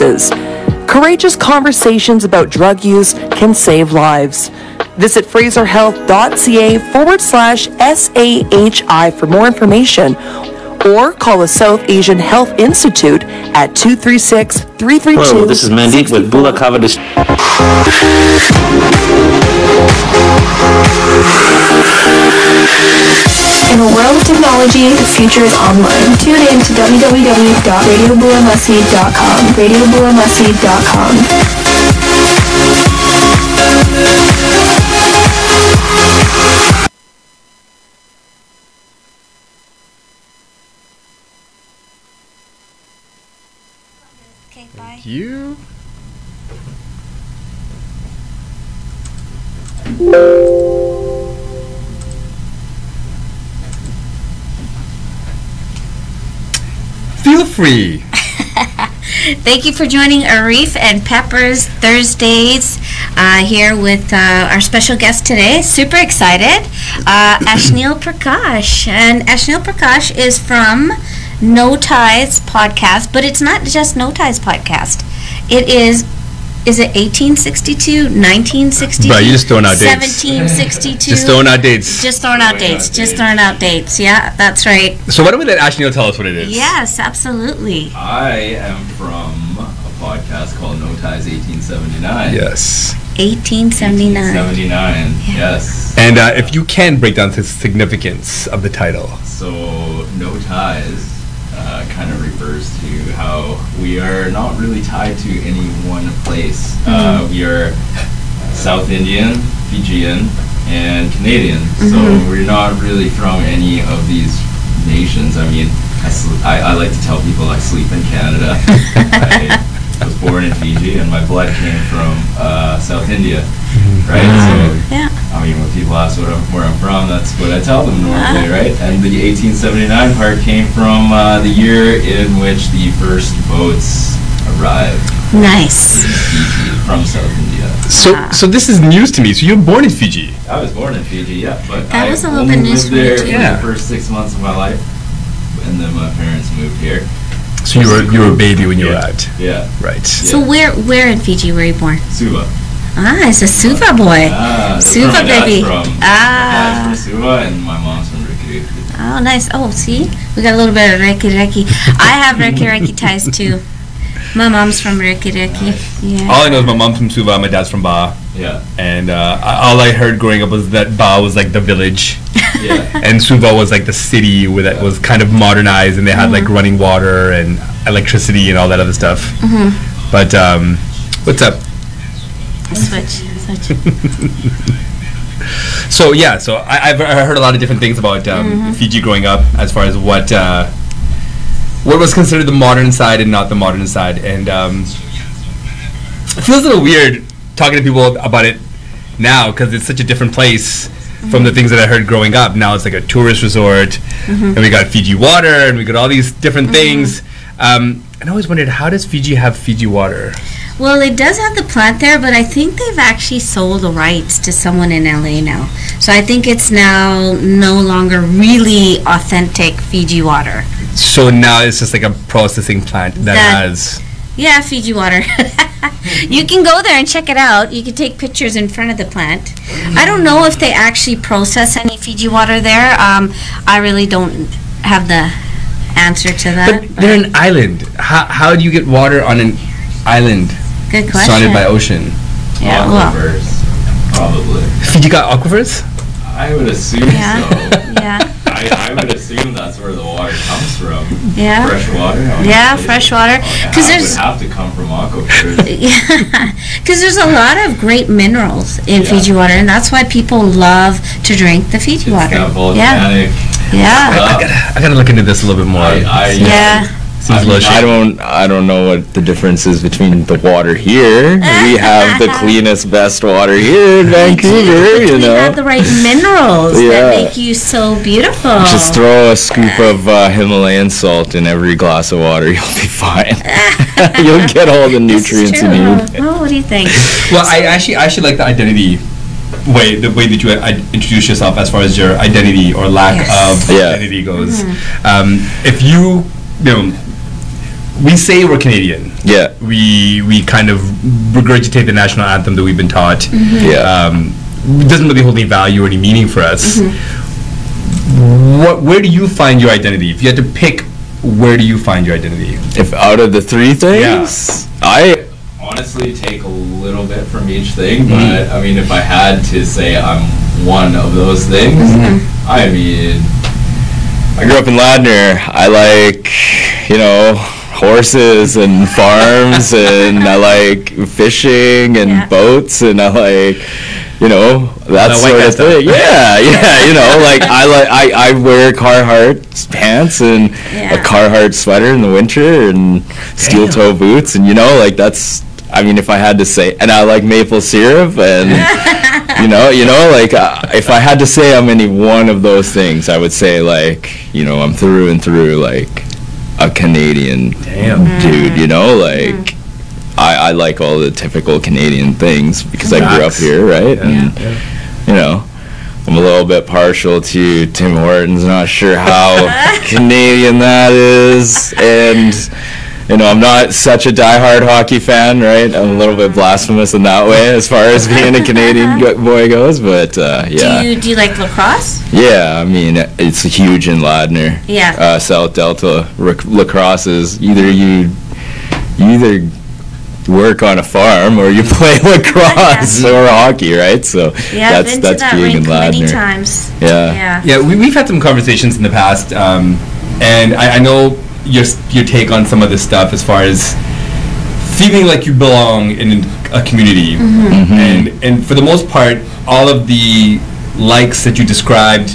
Courageous conversations about drug use can save lives. Visit fraserhealth.ca forward slash SAHI for more information or call the South Asian Health Institute at 236 332 Hello, this is Mandeep with Bula Dis- In a world of technology, the future is online. Tune in to www.radiobulamasi.com. Radiobulamasi.com. Okay, bye. You? Feel free. Thank you for joining Arif and Peppers Thursdays uh, here with uh, our special guest today. Super excited, uh, Ashnil Prakash. And Ashneel Prakash is from No Ties podcast, but it's not just No Ties podcast. It is. Is it 1862, 1962, Bro, you just throwing out dates. 1762? Just throwing out dates. Just throwing out dates. Just throwing out dates. Yeah, that's right. So why don't we let Ashley tell us what it is? Yes, absolutely. I am from a podcast called No Ties 1879. Yes. 1879. 1879, yes. And uh, if you can break down the significance of the title. So, No Ties kind of refers to how we are not really tied to any one place. Uh, we are South Indian, Fijian, and Canadian. So, we're not really from any of these nations. I mean, I, sl- I, I like to tell people I sleep in Canada. I was born in Fiji, and my blood came from uh, South India, right? So, Yeah. I mean, when people ask what I'm, where I'm from, that's what I tell them normally, Uh-huh. right? And the 1879 part came from uh, the year in which the first boats arrived Nice. Fiji from South India. So, so this is news to me. So you were born in Fiji. I was born in Fiji, yeah, but That I was a little bit news lived for me there too. for Yeah. the first six months of my life, and then my parents moved here. So you were you were a baby when you were Yeah. out. Yeah, Right. So where where in Fiji were you born? Suva. Ah, it's a Suva boy. Ah, that's Suva where my dad's baby. From. My Ah. dad's from Suva, and my mom's from Rakiraki. Oh, nice. Oh, see, we got a little bit of Rakiraki. I have Rakiraki ties too. My mom's from Rakiraki. Yeah. All I know is my mom's from Suva, my dad's from Ba, Yeah, and uh, all I heard growing up was that Ba was like the village, yeah. and Suva was like the city where that was kind of modernized, and they had like running water and electricity and all that other stuff. But um, what's up? Switch. Switch. So yeah, so I, I've heard a lot of different things about um, Fiji growing up, as far as what uh, what was considered the modern side and not the modern side, and um, it feels a little weird talking to people about it now because it's such a different place from the mm-hmm. things that I heard growing up. Now it's like a tourist resort, mm-hmm. and we got Fiji water, and we got all these different mm-hmm. things. Um, and I always wondered how does Fiji have Fiji water? Well, it does have the plant there, but I think they've actually sold the rights to someone in LA now. So I think it's now no longer really authentic Fiji water. So now it's just like a processing plant that, That- has. Yeah, Fiji water. you can go there and check it out. You can take pictures in front of the plant. I don't know if they actually process any Fiji water there. Um, I really don't have the answer to that. But they're an island. How, how do you get water on an island Good question. surrounded by ocean? Yeah, well, Aquifers, probably. Fiji got aquifers? I would assume Yeah. so. yeah, I, I would assume that's where the water comes from. yeah. Fresh water. Yeah, fresh water. Oh, yeah, 'Cause it there's- would have to come from aquifers. Yeah, because there's a lot of great minerals in Yeah. Fiji water, and that's why people love to drink the Fiji It's water. got Yeah, volcanic. yeah, stuff. I gotta look into this a little bit more. I, I, yeah. Seems I, mean. I I don't I don't know what the difference is between the water here. We have the cleanest, best water here in Vancouver, you We have the right minerals that make you so beautiful. Just throw a scoop of uh, Himalayan salt in every glass of water, you'll be fine. you'll get all the This is nutrients you need. Well, what do you think? Well, I actually I actually like the identity way, the way that you uh, introduce yourself as far as your identity or lack Yes. of Yeah. identity goes. Mm-hmm. Um, if you, you know, we say we're Canadian. Yeah. We we kind of regurgitate the national anthem that we've been taught. Mm-hmm. Yeah. Um, it doesn't really hold any value or any meaning for us. Mm-hmm. What? Where do you find your identity? If you had to pick, where do you find your identity? if out of the three things, I honestly take a little bit from each thing, but mm-hmm. I mean, if I had to say I'm one of those things, I mean, I grew up in Ladner. I like, you know, horses and farms, and I like fishing and Yeah. boats, and I like, you know, that sort guy of stuff. thing. Yeah, yeah, you know, like I like I, I wear Carhartt pants and Yeah. a Carhartt sweater in the winter and steel toe boots, and you know, like that's. I mean, if I had to say, and I like maple syrup, and you know, you know, like uh, if I had to say I'm any one of those things, I would say like, you know, I'm through and through like a Canadian Damn. dude. You know, mm-hmm. like I, I like all the typical Canadian things because I grew up here, right? Yeah. And you know. I'm a little bit partial to Tim Hortons. Not sure how Canadian that is, and you know, I'm not such a diehard hockey fan, right? I'm a little bit blasphemous in that way as far as being a Canadian boy goes, but uh, yeah, Do you do you like lacrosse? yeah. I mean, it's huge in Ladner. Yeah. Uh, South Delta Rac- lacrosse is either you, you either work on a farm or you play lacrosse or hockey, right? So Yeah, that's been that's to that being in rink many Ladner. times. Yeah. Yeah. Yeah, we, we've had some conversations in the past, um, and I, I know your your take on some of this stuff as far as feeling like you belong in a community, Mm-hmm. and and for the most part, all of the likes that you described,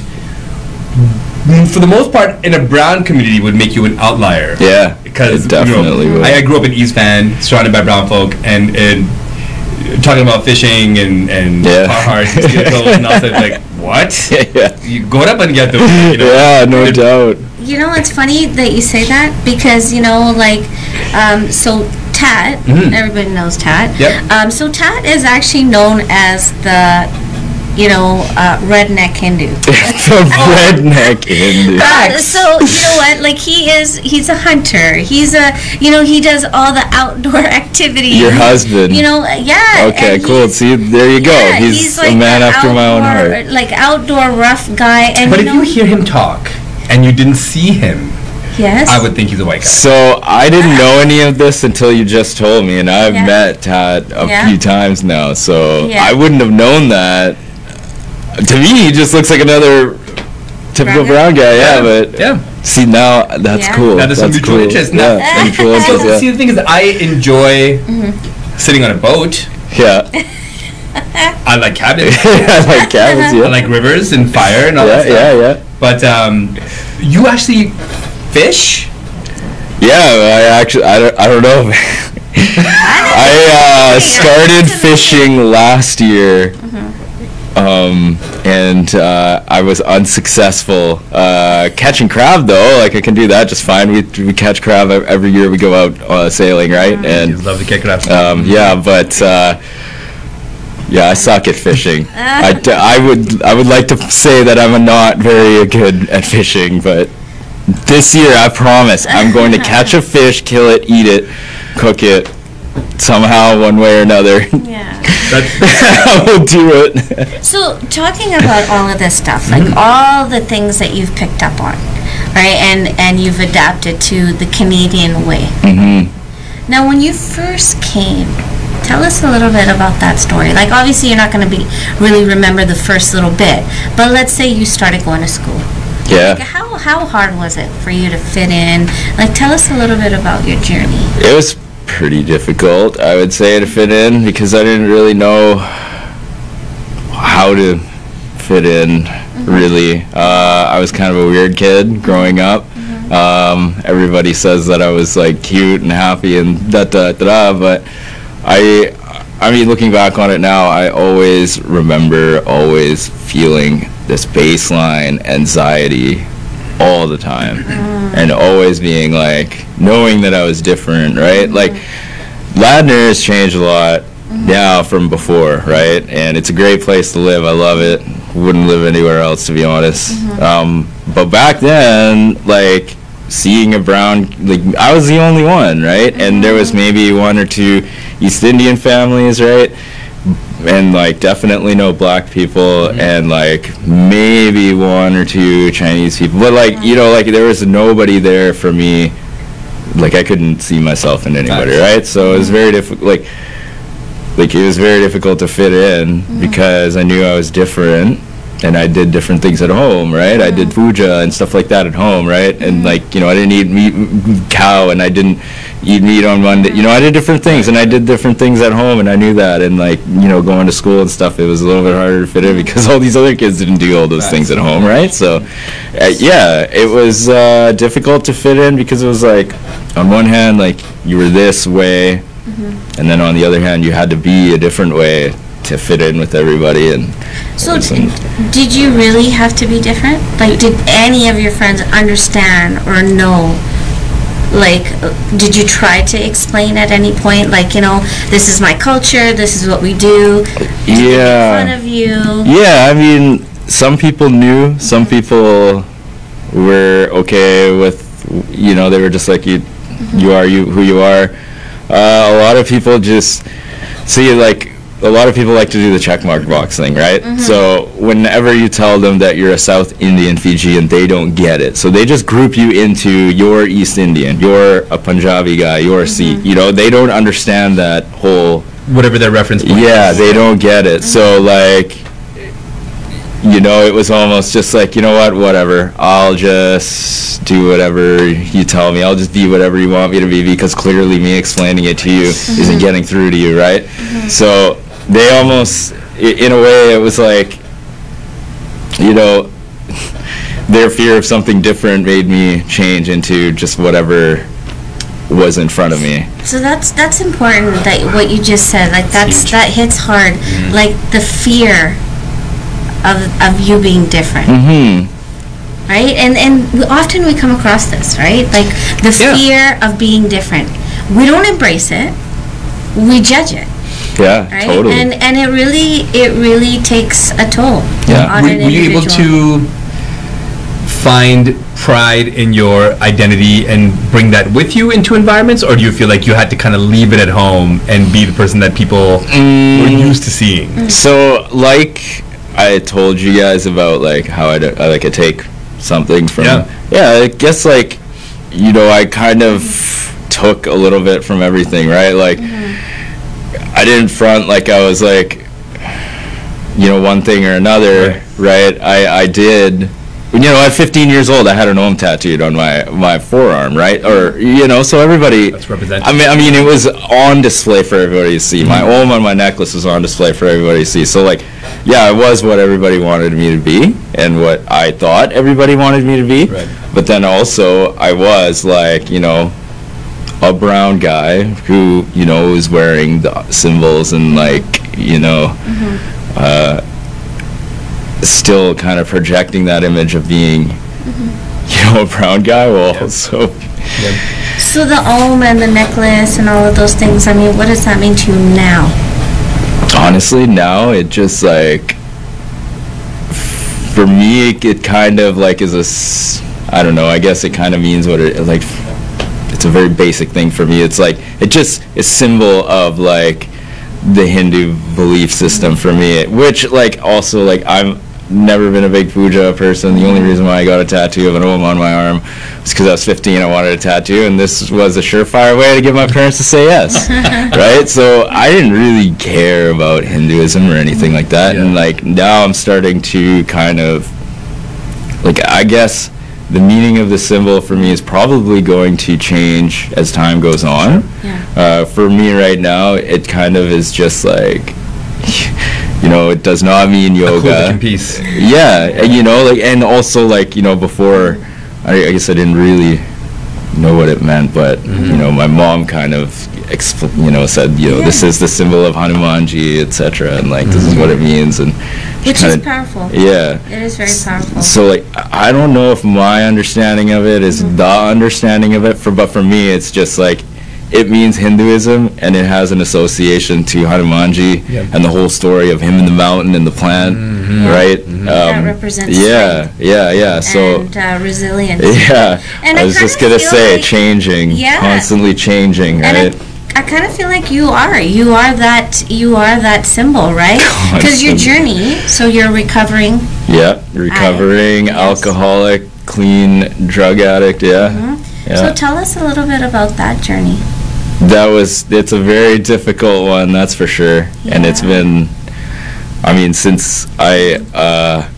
mm, for the most part, in a brown community, would make you an outlier. Yeah, because it definitely you know, would. I, I grew up in East Van, surrounded by brown folk, and and talking about fishing and and Yeah. Carhartt and steel and all that, like what? yeah, You go up and get them. You know? yeah, no They're- doubt. You know, it's funny that you say that because you know, like, um, so Tat, Mhm. everybody knows Tat. Yep. Um, so Tat is actually known as the, you know, uh, redneck Hindu. the redneck Hindu. Uh, so you know what? Like he is, he's a hunter. He's a, you know, he does all the outdoor activities. Your husband. You know, uh, yeah. Okay, cool. he's- See, there you go. yeah, he's, like a man the after my own heart. Like outdoor rough guy, and But you if know, you hear him talk and you didn't see him, yes, I would think he's a white guy. So I didn't know any of this until you just told me, and I've Yeah. met Tad a Yeah. few times now. So Yeah. I wouldn't have known that. To me, he just looks like another typical Brown brown guy. Yeah, Yeah. but Yeah. see now that's Yeah. cool. Now there's some that's mutual cool. interest. Now- Yeah, mutual So, interest. see, the thing is, I enjoy Mm-hmm. sitting on a boat. yeah. I like cabins. I like cabins. I like rivers and fire and all yeah, that stuff. yeah, yeah. yeah. But um, you actually fish? Yeah, I actually, I don't, I don't know. I uh, started fishing last year, um, and uh, I was unsuccessful uh, catching crab. Though, like I can do that just fine. We, we catch crab every year. We go out uh, sailing, right? You And love to kick it up. um, yeah, but uh, yeah, I suck at fishing. I, d- I would I would like to say that I'm not very good at fishing, but this year I promise I'm going to catch a fish, kill it, eat it, cook it somehow, one way or another. yeah. I will do it. So talking about all of this stuff, like Mm-hmm. all the things that you've picked up on, right, and and you've adapted to the Canadian way. hmm Now, when you first came, tell us a little bit about that story. Like, obviously, you're not going to be really remember the first little bit, but let's say you started going to school. Like, Yeah, how how hard was it for you to fit in? Like, tell us a little bit about your journey. it was pretty difficult, I would say, to fit in because I didn't really know how to fit in. Really, uh, I was kind of a weird kid growing up. Um, everybody says that I was like cute and happy and da da da da, but I, I mean, looking back on it now, I always remember always feeling this baseline anxiety all the time, mm-hmm. and always being like knowing that I was different, right? Mm-hmm. Like Ladner has changed a lot mm-hmm. now from before, right? And it's a great place to live. I love it. Wouldn't live anywhere else, to be honest. Um, but back then, like seeing a brown like I was the only one, right? And there was mm-hmm. maybe one or two East Indian families, right? And like definitely no black people mm-hmm. and like maybe one or two Chinese people. But like, you know, like there was nobody there for me like I couldn't see myself in anybody, Nice. right? So it was mm-hmm. very difficult like like it was very difficult to fit in because I knew I was different and I did different things at home, right? I did mm. puja and stuff like that at home, right? And mm. like, you know, I didn't eat meat cow and I didn't eat meat on Monday. You know, I did different things and I did different things at home and I knew that. And like, you know, going to school and stuff, it was a little bit harder to fit in mm. because all these other kids didn't do all those things at home, right? So uh, yeah, it was uh, difficult to fit in because it was like on one hand like you were this way mm-hmm. and then on the other hand you had to be a different way to fit in with everybody and So, d- did you really have to be different? Like, did any of your friends understand or know? Like, did you try to explain at any point, like, you know, this is my culture, this is what we do? They make Yeah. fun of you? Yeah, I mean, some people knew. Some people were okay with, you know, they were just like you, you are you who you are. Uh, a lot of people just see like a lot of people like to do the checkmark box thing, right? Mm-hmm. So whenever you tell them that you're a South Indian Fijian, they don't get it. So they just group you into you're East Indian, you're a Punjabi guy, you're a Sikh. Mm-hmm. You know, they don't understand that whole Whatever their reference point yeah, is. they don't get it. So mm-hmm. like, you know, it was almost just like, you know what, whatever. I'll just do whatever you tell me. I'll just be whatever you want me to be because clearly me explaining it to you isn't getting through to you, right? So they almost, in a way, it was like, you know, their fear of something different made me change into just whatever was in front of me. So that's that's important. That what you just said, like that's huge. that hits hard. Mm-hmm. Like the fear of of you being different. Hmm. right? And and we, often we come across this, right? Like the Yeah. fear of being different. We don't embrace it. We judge it, Yeah, right? totally. And and it really it really takes a toll Yeah. on were, an were you able to find pride in your identity and bring that with you into environments or do you feel like you had to kind of leave it at home and be the person that people were mm. used to seeing mm. So, like I told you guys about like how I, do, I like I take something from Yeah. yeah. I guess like you know I kind of took a little bit from everything, right? Like mm-hmm. I didn't front like I was like you know one thing or another, right? I I did. You know, at 15 years old, I had an Om tattooed on my my forearm, right? Or you know, so everybody. That's. I mean, I mean, it was on display for everybody to see. My mm-hmm. Om on my necklace was on display for everybody to see. So like, yeah, I was what everybody wanted me to be, and what I thought everybody wanted me to be. Right. But then also, I was like, you know, a brown guy who you know is wearing the symbols and like you know uh, still kind of projecting that image of being you know a brown guy while also So the om and the necklace and all of those things. I mean, what does that mean to you now? honestly now it just like for me it, it kind of like is a s- i don't know i guess it kind of means what it like it's a very basic thing for me. It's like it just is symbol of like the hindu belief system for me which like also like i'm never been a big puja person. The only reason why i got a tattoo of an om on my arm was because i was 15 i wanted a tattoo and this was a surefire way to get my parents to say yes right? So i didn't really care about hinduism or anything like that. And like now i'm starting to kind of like I guess the meaning of the symbol for me is probably going to change as time goes on. Yeah. Uh, for me right now, it kind of is just like, you know, it does not mean yoga. looking piece Yeah, and, you know, like, and also like, you know, before, I, I guess I didn't really know what it meant, but Mm-hmm. you know, my mom kind of, expl- you know, said, you know, this is the symbol of Hanumanji, etc., and like, this is what it means, and she Which is kinda- powerful. Yeah. It is very powerful. So like I I don't know if my understanding of it is Mm-hmm. the understanding of it for but for me it's just like it means Hinduism and it has an association to Hanumanji Yep. and the whole story of him in the mountain and the plant, right? Mm-hmm. That Um, represents yeah, yeah, yeah. So and uh, resilience. yeah, And I I was just gonna say like- changing, Yeah. constantly changing, And right? I, kind of feel like you are. You are that. You are that symbol, right? Because your journey. So you're recovering. yeah, recovering, yes. alcoholic, clean drug addict. Yeah, yeah. So tell us a little bit about that journey. That was it's a very difficult one, that's for sure. And it's been I mean since I uh,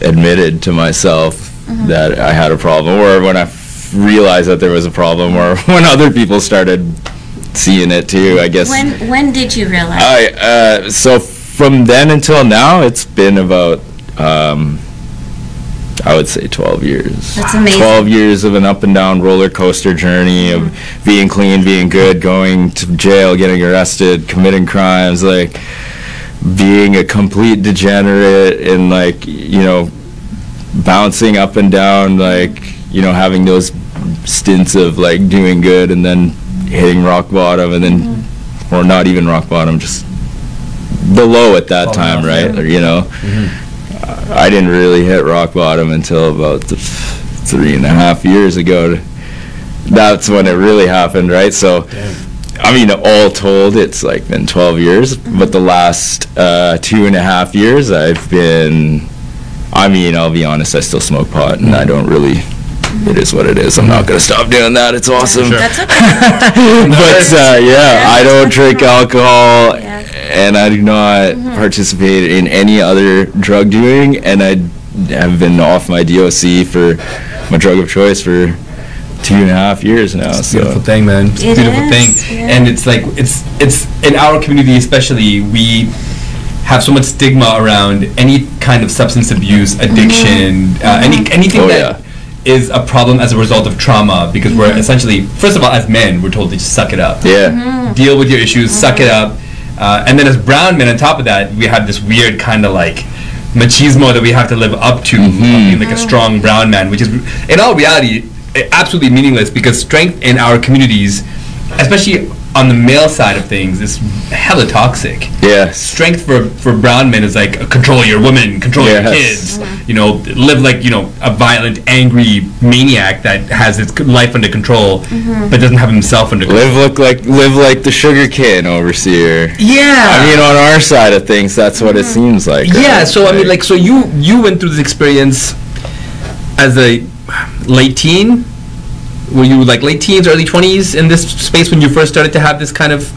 admitted to myself Mm-hmm. that I had a problem or when I realized that there was a problem or when other people started seeing it too, I guess When when did you realize? I uh, so from then until now it's been about um, I would say 12 years. That's amazing. 12 years of an up and down roller coaster journey of being clean, being good, going to jail, getting arrested, committing crimes, like being a complete degenerate and like, you know, bouncing up and down, like, you know, having those stints of like doing good and then hitting rock bottom and then, or not even rock bottom, just below at that Falling time, right? Or, you know, uh, I didn't really hit rock bottom until about th- three and a half years ago. That's when it really happened, right? So, I mean, all told, it's like been 12 years, but the last uh, two and a half years, I've been. I mean, I'll be honest, I still smoke pot, and I don't really. It is what it is. I'm not gonna stop doing that. It's awesome. That's okay. but uh, yeah, I don't drink alcohol, Yeah. and I do not participate in any other drug doing, and I have been off my DOC for my drug of choice for two and a half years now. It's a beautiful So thing, man. It's a beautiful is, thing. yeah. And it's like it's it's in our community especially we have so much stigma around any kind of substance abuse, addiction, uh, any anything Oh, that is a problem as a result of trauma because we're essentially first of all as men we're told to just suck it up. yeah, mm-hmm. Deal with your issues, mm-hmm. suck it up. Uh, and then as brown men on top of that, we have this weird kind of like machismo that we have to live up to of being like a strong brown man, which is in all reality absolutely meaningless because strength in our communities, especially on the male side of things, is hella toxic. yes, Strength for, for brown men is like control your women, control your Yes. kids, mm-hmm. you know, live like you know a violent, angry maniac that has his life under control, mm-hmm. but doesn't have himself under control. live look like live like the sugar cane overseer. Yeah, I mean, on our side of things, that's what it mm-hmm. seems like. yeah right? so i mean like so you you went through this experience as a late teen were you like late teens early 20s in this space when you first started to have this kind of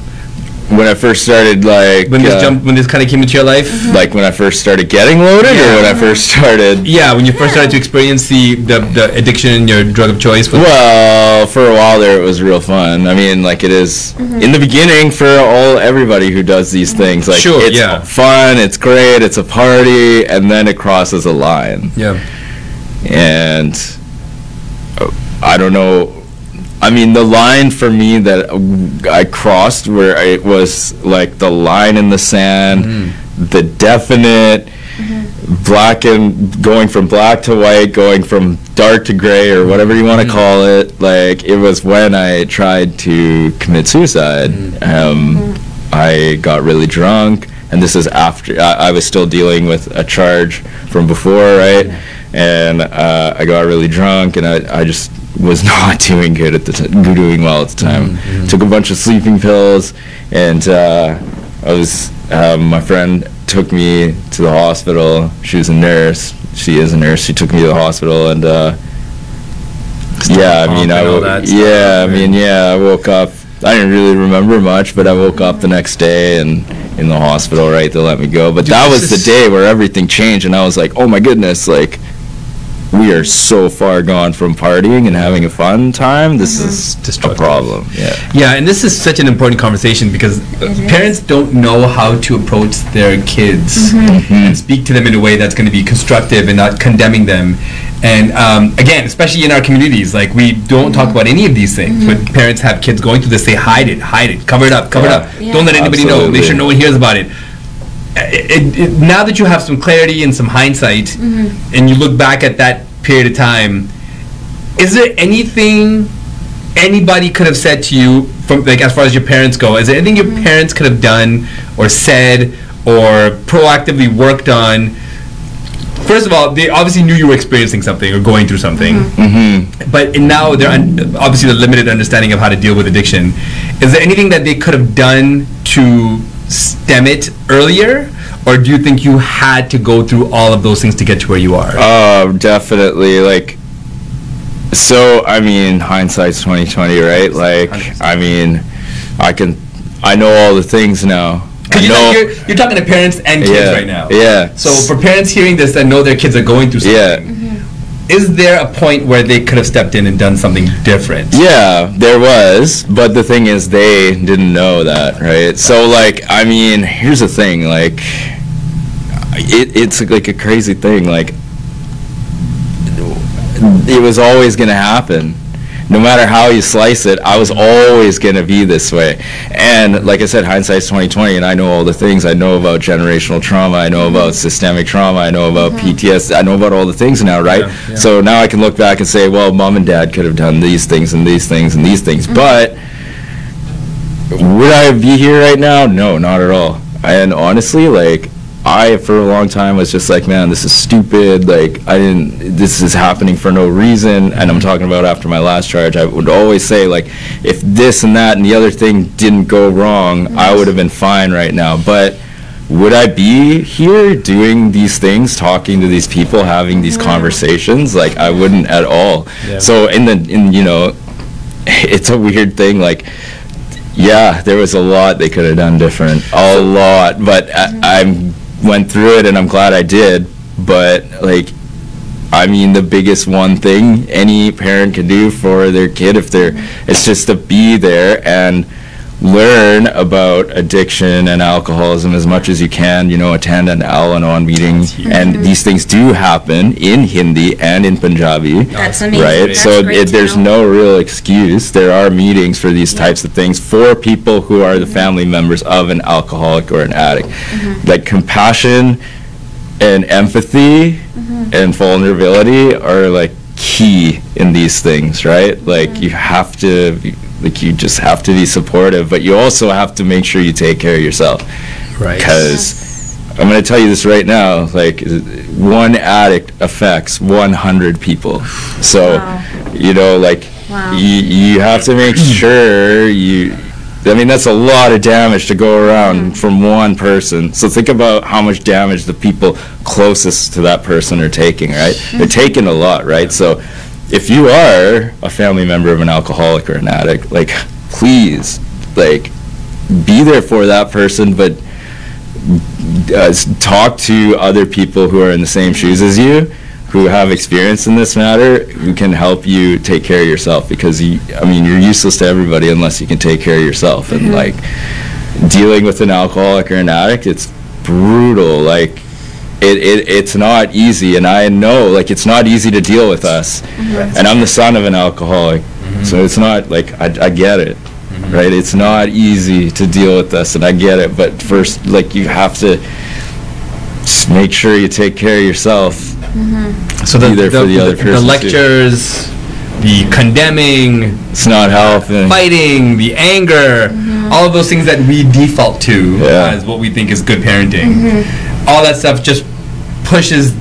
when I first started, like, when this uh, jump when this kind of came into your life mm-hmm. like when I first started getting loaded, Yeah. or when I first started. yeah when you first started to experience the, the the addiction your drug of choice was Well, for a while there, it was real fun. I mean, like it is mm-hmm. in the beginning for all everybody who does these mm-hmm. things. Like Sure, it's yeah. fun, it's great, it's a party, and then it crosses a line, yeah and I don't know. I mean, the line for me that I crossed where it was like the line in the sand, mm-hmm. the definite mm-hmm. black and going from black to white, going from dark to gray, or whatever you want to mm-hmm. call it. Like it was when I tried to commit suicide. Um, I got really drunk, and this is after I, I was still dealing with a charge from before, right? And uh, I got really drunk, and I, I just was not doing good at the t- doing well at the time. Took a bunch of sleeping pills, and uh, I was um, my friend took me to the hospital. She was a nurse. She is a nurse. She took me to the hospital, and uh, yeah, I mean, I wo- that stuff, yeah, I mean, yeah, I woke up. I didn't really remember much, but I woke up the next day and in the hospital. Right, they let me go. But Dude, that was the day where everything changed, and I was like, oh my goodness, like we are so far gone from partying and having a fun time. This is a Destructive. problem. Yeah. Yeah, and this is such an important conversation because uh, parents don't know how to approach their kids and speak to them in a way that's going to be constructive and not condemning them. And um, again, especially in our communities, like we don't talk about any of these things. When parents have kids going through this, they hide it, hide it, cover it up, cover Yeah. it up. Yeah. Don't let anybody know. Make Absolutely. sure no one hears about it. Uh, It, it, now that you have some clarity and some hindsight, and you look back at that period of time, is there anything anybody could have said to you from like as far as your parents go? Is there anything your parents could have done or said or proactively worked on? First of all, they obviously knew you were experiencing something or going through something, Mm-hmm. but now they're un- obviously the limited understanding of how to deal with addiction. Is there anything that they could have done to stem it earlier, or do you think you had to go through all of those things to get to where you are? Oh, definitely. Like, so I mean, hindsight's twenty twenty, right? Like, I mean, I can, I know all the things now. Because you're, know. you're, you're talking to parents and kids yeah, right now. Yeah. So for parents hearing this that know their kids are going through something, Yeah. Is there a point where they could have stepped in and done something different? Yeah, there was, but the thing is, they didn't know that, right? So, like, I mean, here's the thing, like, it, it's like a crazy thing, like, it was always gonna happen. No matter how you slice it, I was always gonna be this way. And like I said, hindsight's twenty twenty, and I know all the things. I know about generational trauma. I know mm-hmm. about systemic trauma. I know about mm-hmm. PTS. I know about all the things now, right? Yeah, yeah. So now I can look back and say, well, mom and dad could have done these things and these things and these things, mm-hmm. but would I be here right now? No, not at all. And honestly, like I for a long time was just like, man, this is stupid. Like I didn't. This is happening for no reason. And I'm talking about after my last charge. I would always say like, if this and that and the other thing didn't go wrong, I would have been fine right now. But would I be here doing these things, talking to these people, having these conversations? Like I wouldn't at all. Yeah. So in the in you know, it's a weird thing. Like yeah, there was a lot they could have done different, a lot. But uh, I, I went through it, and I'm glad I did. But like, I mean, the biggest one thing any parent can do for their kid, if they're, it's just to be there and learn about addiction and alcoholism as much as you can. You know, attend an Al-Anon meeting, and these things do happen in Hindi and in Punjabi That's amazing. right? That's so it, there's no real excuse. There are meetings for these types of things for people who are the family members of an alcoholic or an addict. Mm-hmm. Like compassion and empathy Mm-hmm. and vulnerability are like key in these things, right? Like Mm-hmm. you have to. Be- Like you just have to be supportive, but you also have to make sure you take care of yourself Right. because I'm going to tell you this right now. Like, one addict affects 100 people. So, Wow. you know, like, Wow. you, you have to make sure you. I mean, that's a lot of damage to go around mm-hmm. from one person. So think about how much damage the people closest to that person are taking, right? They're mm-hmm. taking a lot, right? So if you are a family member of an alcoholic or an addict, like, please, like, be there for that person, but uh, talk to other people who are in the same shoes as you, who have experience in this matter, who can help you take care of yourself. Because you, I mean, you're useless to everybody unless you can take care of yourself. And like dealing with an alcoholic or an addict, it's brutal. Like. It, it, it's not easy, and I know like it's not easy to deal with us. Mm-hmm. And I'm the son of an alcoholic, so mm-hmm. it's not like I, I get it mm-hmm. right? It's not easy to deal with us, and I get it. But first, like you have to make sure you take care of yourself. So the, the, for the other the person, too. lectures, the condemning, It's not helping. fighting, the anger, all of those things that we default to Yeah. as what we think is good parenting. All that stuff just pushes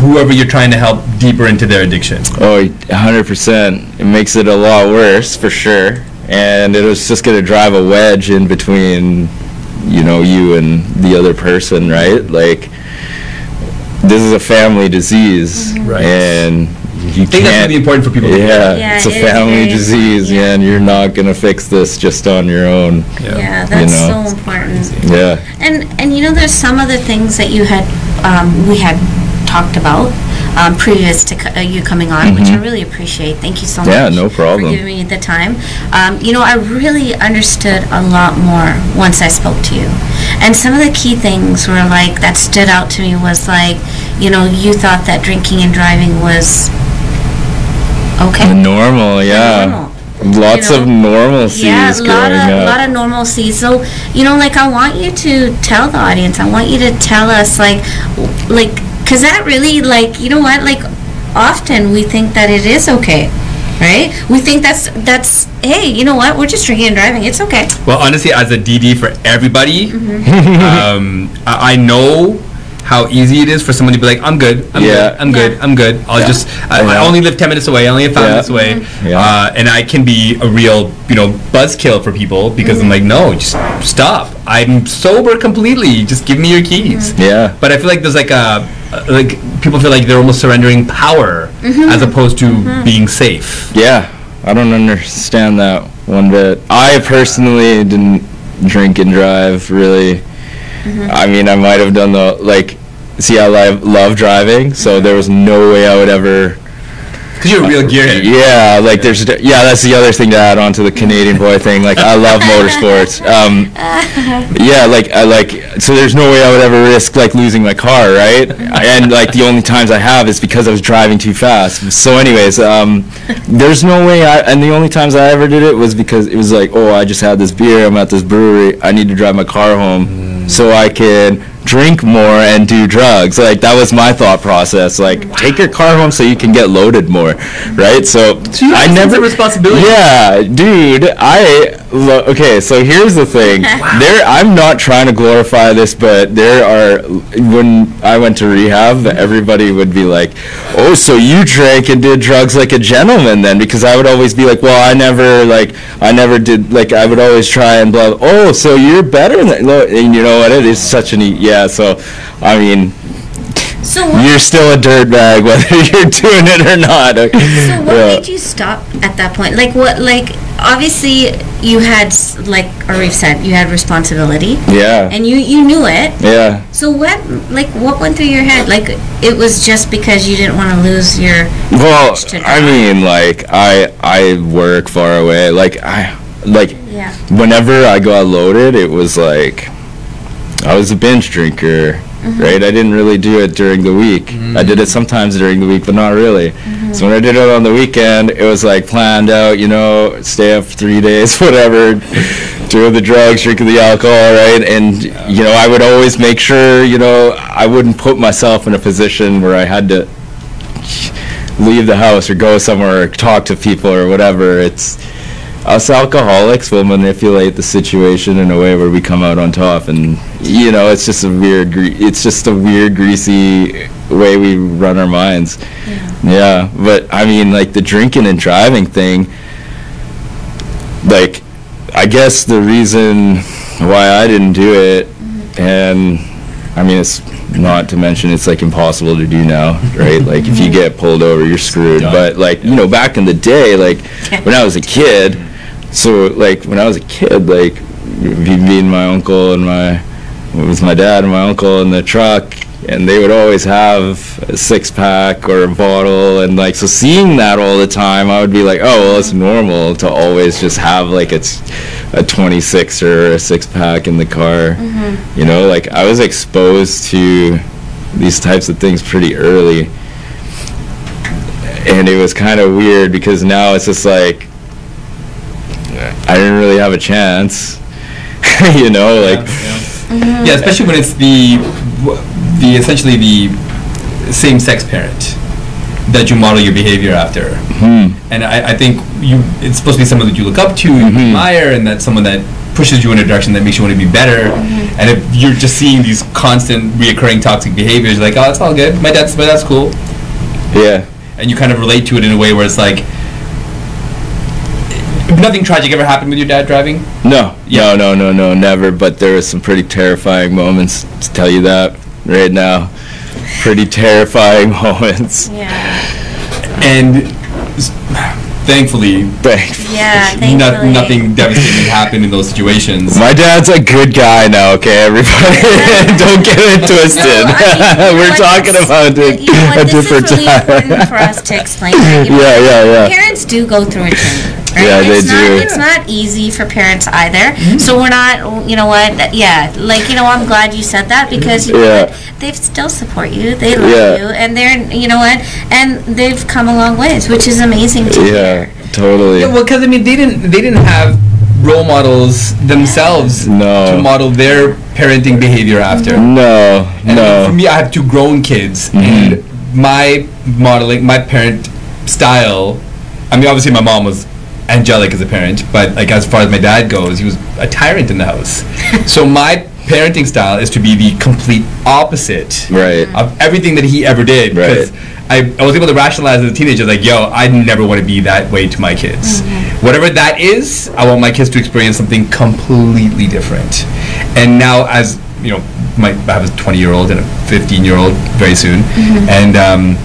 whoever you're trying to help deeper into their addiction. Oh, 100%. It makes it a lot worse for sure. And it was just going to drive a wedge in between, you know, you and the other person, right? Like, this is a family disease. Right. And you I think that's can't. really important for people. Yeah, Yeah, it's a it is family very disease, important, yeah. and You're not going to fix this just on your own. Yeah, that's know. so important. Yeah. And and you know, there's some other things that you had um, we had talked about um, previous to co- uh, you coming on, which I really appreciate. Thank you so much. Mm-hmm. Yeah, no problem. For giving me the time. Um, you know, I really understood a lot more once I spoke to you, and some of the key things were like that stood out to me was like, you know, you thought that drinking and driving was okay. Normal, yeah. Normal. Lots You of know? normalcies Yeah, a lot growing of up. lot of normalcy. So you know, like I want you to tell the audience. I want you to tell us, like, w- like, cause that really, like, you know what, like, often we think that it is okay right? We think that's that's hey, you know what? We're just drinking and driving. It's okay. Well, honestly, as a DD for everybody, um, I, I know how easy it is for someone to be like, "I'm good, I'm Yeah. good, I'm good, I'm good. I'll Yeah. just, I, I only live ten minutes away. I only live five Yeah. minutes away, mm-hmm. Yeah. uh, and I can be a real, you know, buzzkill for people because I'm mm-hmm. like, no, just stop. I'm sober completely. Just give me your keys. Mm-hmm. Yeah. But I feel like there's like a, uh, like people feel like they're almost surrendering power as opposed to being safe. Yeah, I don't understand that one bit. I personally didn't drink and drive really. I mean, I might have done the like. See, I love love driving, so there was no way I would ever. Because you're a real gearhead. Yeah, like there's yeah, that's the other thing to add on to the Canadian boy thing. Like I love motorsports. Um, yeah, like I like so there's no way I would ever risk like losing my car, right? And like the only times I have is because I was driving too fast. So anyways, um, there's no way I and the only times I ever did it was because it was like, oh, I just had this beer, I'm at this brewery, I need to drive my car home so I can drink more and do drugs. Like that was my thought process. Like take your car home so you can get loaded more, right? So I have a sense never responsibility. Yeah, dude. I lo- okay. So here's the thing. There, I'm not trying to glorify this, but there are when I went to rehab, everybody would be like, "Oh, so you drank and did drugs like a gentleman then?" Because I would always be like, "Well, I never like I never did like I would always try and blah." Oh, so you're better than and you know what? It is such an yeah. So I mean, So what, you're still a dirtbag whether you're doing it or not. so what Yeah. made you stop at that point? Like what? Like obviously you had like Arif said, you had responsibility, Yeah. and you you knew it. Yeah. So what? Like what went through your head? Like it was just because you didn't want to lose your. Well, I mean, like I I work far away. Like I like Yeah. whenever I got loaded, it was like I was a binge drinker, Mm-hmm. right? I didn't really do it during the week. I did it sometimes during the week, but not really. Mm-hmm. So when I did it on the weekend, it was like planned out, you know, stay up three days, whatever, doing the drugs, drinking the alcohol, right? And you know, I would always make sure, you know, I wouldn't put myself in a position where I had to leave the house or go somewhere or talk to people or whatever. It's us alcoholics will manipulate the situation in a way where we come out on top, and you know, it's just a weird, gre- it's just a weird, greasy way we run our minds. Yeah. but I mean, like the drinking and driving thing, like, I guess the reason why I didn't do it, mm-hmm. and I mean, it's not to mention it's like impossible to do now, right? Like if you mm-hmm. get pulled over, you're screwed. But like you know, back in the day, like when I was a kid, so like when I was a kid, like and my uncle and my it was my dad and my uncle in the truck, and they would always have a six pack or a bottle, and like so seeing that all the time, I would be like, oh well, it's normal to always just have like it's a 26 or a six pack in the car. Mm-hmm. You know, like I was exposed to these types of things pretty early. And it was kind of weird because now it's just like I didn't really have a chance. you know, like mm-hmm. Yeah, especially when it's the w- the essentially the same-sex parent that you model your behavior after. Hmm. And I, I think you it's supposed to be someone that you look up to, you mm-hmm. admire, and that's someone that pushes you in a direction that makes you want to be better. Mm-hmm. And if you're just seeing these constant, reoccurring toxic behaviors, like, oh, it's all good. My dad's my dad's cool, yeah. and you kind of relate to it in a way where it's like. Nothing tragic ever happened with your dad driving? No, Yeah. no, no, no, no, never. But there was some pretty terrifying moments. To tell you that right now, pretty terrifying moments. Yeah. and s- thankfully, Thanks. Yeah. no, Thankfully. nothing devastating happened in those situations. My dad's a good guy now, okay, everybody? Don't get it twisted. No, I mean, We're what, talking this- about it you know what, a this different is really time. important for us to explain. that, you know, yeah, yeah, yeah. Parents do go through a journey. Right? Yeah, they it's not, do. It's not easy for parents either. Mm-hmm. So we're not, you know what? Yeah, like you know, I'm glad you said that because you know Yeah. what? they still support you. They love Yeah. you, and they're, you know what? And they've come a long ways, which is amazing to Yeah, hear. totally. Yeah, well, because I mean, they didn't they didn't have role models themselves No. to model their parenting behavior after. No, And no. for me, I have two grown kids, Mhm. and my modeling, my parent style I mean, obviously, my mom was angelic as a parent, but like as far as my dad goes, he was a tyrant in the house. so my parenting style is to be the complete opposite Right. of everything that he ever did. Right. Because I, I was able to rationalize as a teenager, like, yo, I never want to be that way to my kids. Whatever that is, I want my kids to experience something completely different. And now, as you know, my, I have a 20 year old and a 15 year old very soon, and um,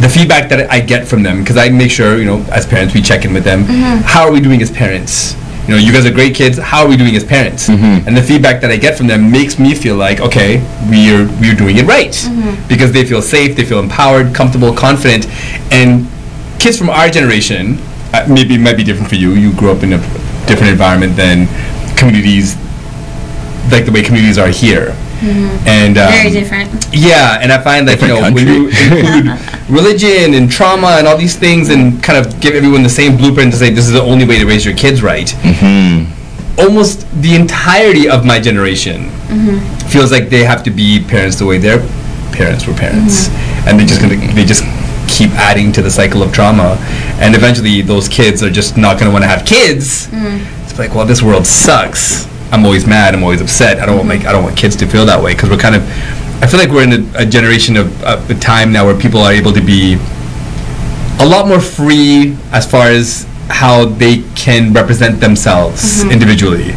the feedback that I get from them, because I make sure, you know, as parents, we check in with them. Mm-hmm. How are we doing as parents? You know, you guys are great kids. How are we doing as parents? Mm-hmm. And the feedback that I get from them makes me feel like, okay, we're we're doing it right, mm-hmm. because they feel safe, they feel empowered, comfortable, confident, and kids from our generation, uh, maybe it might be different for you. You grew up in a different environment than communities, like the way communities are here. And um, Very different. yeah, and I find that you know Different when you include religion and trauma and all these things, and kind of give everyone the same blueprint to say this is the only way to raise your kids right. Mm-hmm. Almost the entirety of my generation feels like they have to be parents the way their parents were parents, and they just gonna they just keep adding to the cycle of trauma, and eventually those kids are just not gonna want to have kids. It's like, well, this world sucks. I'm always mad. I'm always upset. I don't want my I don't want kids to feel that way because we're kind of. I feel like we're in a, a generation of of a time now where people are able to be a lot more free as far as how they can represent themselves mm-hmm. individually,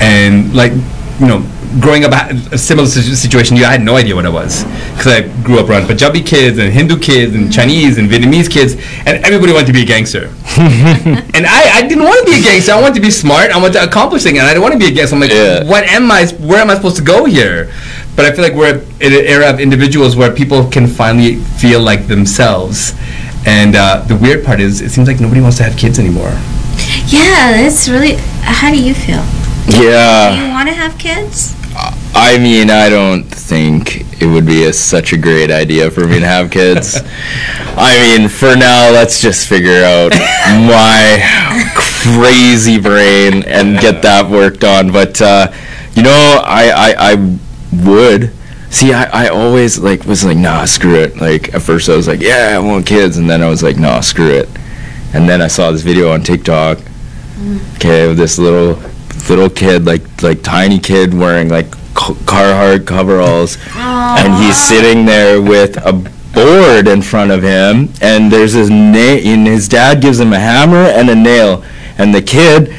and like you know. Growing up, a similar situation, you I had no idea what it was because I grew up around Punjabi kids and Hindu kids and Chinese and Vietnamese kids, and everybody wanted to be a gangster and I, I didn't want to be a gangster. I wanted to be smart. I wanted to accomplish things, and I didn't want to be a gangster. I'm like, Yeah. what am I? Where am I supposed to go here? But I feel like we're in an era of individuals where people can finally feel like themselves. And uh, the weird part is, it seems like nobody wants to have kids anymore. Yeah, it's really. How do you feel? Do you want to have kids? I mean, I don't think it would be a, such a great idea for me to have kids. I mean, for now, let's just figure out my crazy brain and get that worked on. But uh, you know, I, I I would. See, I, I always like was like, nah, screw it. Like at first I was like, yeah, I want kids, and then I was like, nah, screw it. And then I saw this video on TikTok. Okay, with this little little kid, like like tiny kid wearing like Ca- Carhartt coveralls, and he's sitting there with a board in front of him, and there's his na- and his dad gives him a hammer and a nail, and the kid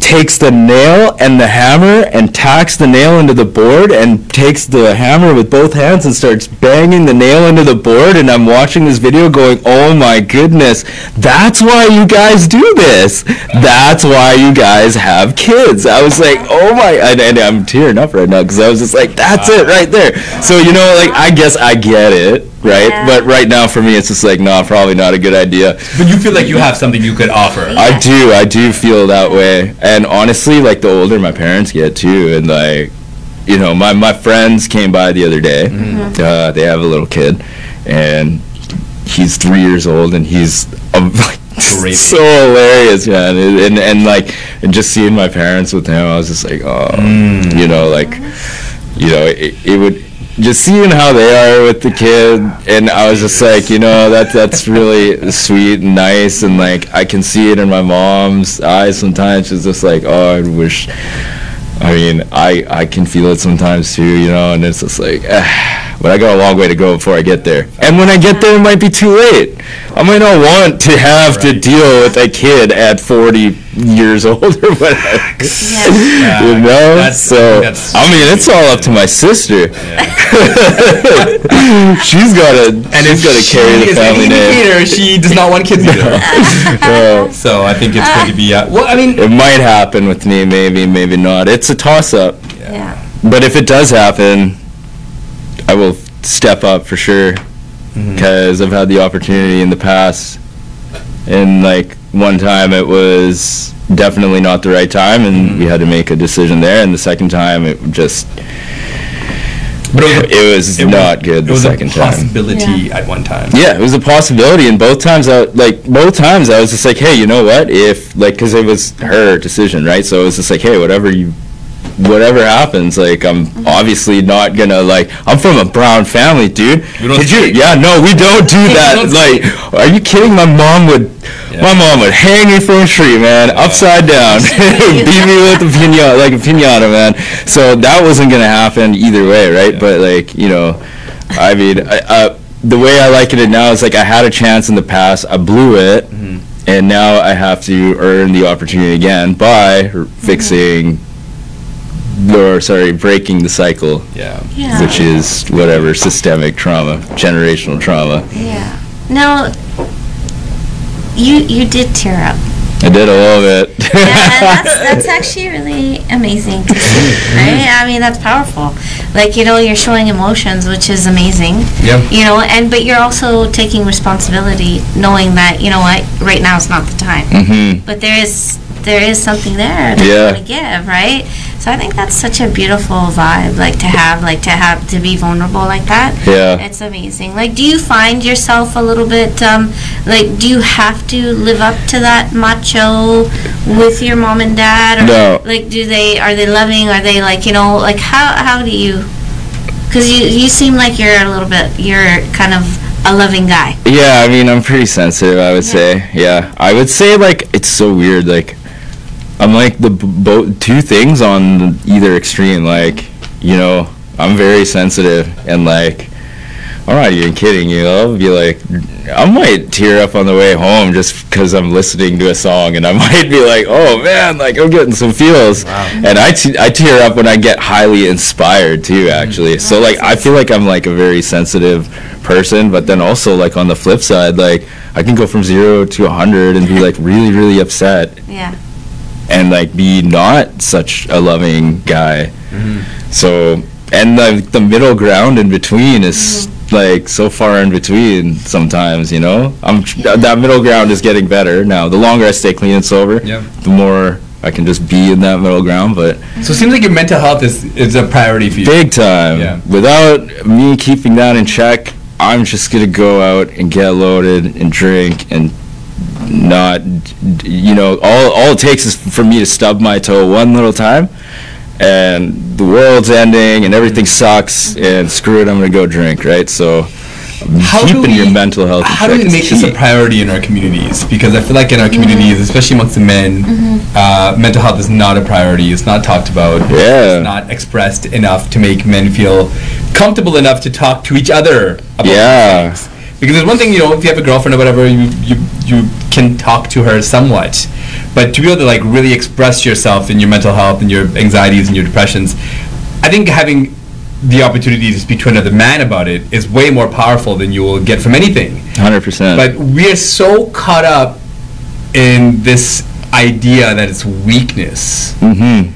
takes the nail and the hammer and tacks the nail into the board and takes the hammer with both hands and starts banging the nail into the board. And I'm watching this video going oh my goodness that's why you guys do this. That's why you guys have kids. I was like oh my and, and I'm tearing up right now because I was just like that's it right there. So you know like I guess I get it right Yeah. but right now for me it's just like no probably not a good idea But you feel like you have something you could offer. I do, I do feel that way. And honestly, like the older my parents get too, and like, you know, my, my friends came by the other day. Uh, they have a little kid, and he's three years old, and he's um, like Great. so hilarious, man. And, and and like, and just seeing my parents with him, I was just like, oh, you know, like, you know, it, it would. Just seeing how they are with the kid, and I was just like, you know, that that's really sweet and nice, and like I can see it in my mom's eyes sometimes. She's just like, oh, I wish. I mean, I I can feel it sometimes too, you know, and it's just like, but I got a long way to go before I get there. And when I get there, it might be too late. I might not want to have to deal with a kid at 40 years old or whatever. Yeah. you know, That's- so that's- I mean, it's all up to my sister. she's got to, And she's if got to she carry the is any family name. indicator, she does not want kids either. Yeah. so I think it's going to be. Uh, well, I mean, It might happen with me, maybe, maybe not. It's a toss-up. Yeah. But if it does happen, I will step up for sure mm-hmm. because I've had the opportunity in the past. And like one time it was definitely not the right time and we mm-hmm. had to make a decision there and the second time it just but it was, it was it not was, good It the was second a time. possibility at one time. Yeah, it was a possibility, and both times, I like both times, I was just like, hey, you know what? If like, because it was her decision, right? So it was just like, hey, whatever you, whatever happens, like, I'm obviously not gonna like, I'm from a brown family, dude. We don't Did you? Yeah, no, we don't do that. don't like, are you kidding? My mom would My mom would hang me from a tree, man, upside down, beat me with a pinata, like a pinata, man. So that wasn't gonna happen either way, right? Yeah. But like, you know, I mean, I, uh, the way I like it now is like I had a chance in the past, I blew it, Mm-hmm. and now I have to earn the opportunity again by r- fixing, or sorry, breaking the cycle, Yeah. Yeah. which is whatever systemic trauma, generational trauma. Yeah. Now, you you did tear up. I did a little bit. Yeah, that's that's actually really amazing to see, right? I mean, that's powerful. Like you know, you're showing emotions, which is amazing. Yeah. You know, and but you're also taking responsibility, knowing that you know what, right now is not the time. Mm-hmm. But there is there is something there that you Yeah. want to give, right? So I think that's such a beautiful vibe, like to have, like to have to be vulnerable like that. Yeah. It's amazing. Like, do you find yourself a little bit, um, like, do you have to live up to that macho with your mom and dad? Or, No. Like, do they, are they loving? Are they like, you know, like, how, how do you, because you, you seem like you're a little bit, you're kind of a loving guy. Yeah, I mean, I'm pretty sensitive. I would say, yeah, I would say like it's so weird. Like, I'm like the b- both two things on either extreme. Like, you know, I'm very sensitive and like, I'm not even kidding you. I'll be like, I might tear up on the way home just because I'm listening to a song, and I might be like, oh man, like I'm getting some feels. And I te- I tear up when I get highly inspired too, actually. So like, I feel like I'm like a very sensitive person, but then also like on the flip side, like I can go from zero to a hundred and be like really really upset Yeah. And like be not such a loving guy. Mm-hmm. So and the the middle ground in between is mm-hmm. like so far in between sometimes, you know. I'm tr- that middle ground is getting better now. The longer I stay clean and sober, Yeah. the more I can just be in that middle ground, but So it seems like your mental health is, is a priority for you. big time. Yeah. Without me keeping that in check, I'm just gonna go out and get loaded and drink and not, you know, all all it takes is for me to stub my toe one little time, and the world's ending and everything sucks and screw it, I'm gonna go drink, right? So. How do keeping your we- mental health in How do we make this a priority in our communities? Because I feel like in our communities, especially amongst the men, uh, mental health is not a priority. It's not talked about. Yeah. It's not expressed enough to make men feel comfortable enough to talk to each other about Yeah. things. Because there's one thing, you know, if you have a girlfriend or whatever, you, you you can talk to her somewhat, but to be able to like really express yourself in your mental health and your anxieties and your depressions, I think having the opportunity to speak to another man about it is way more powerful than you will get from anything. 100%. But we are so caught up in this idea that it's weakness. mm-hmm.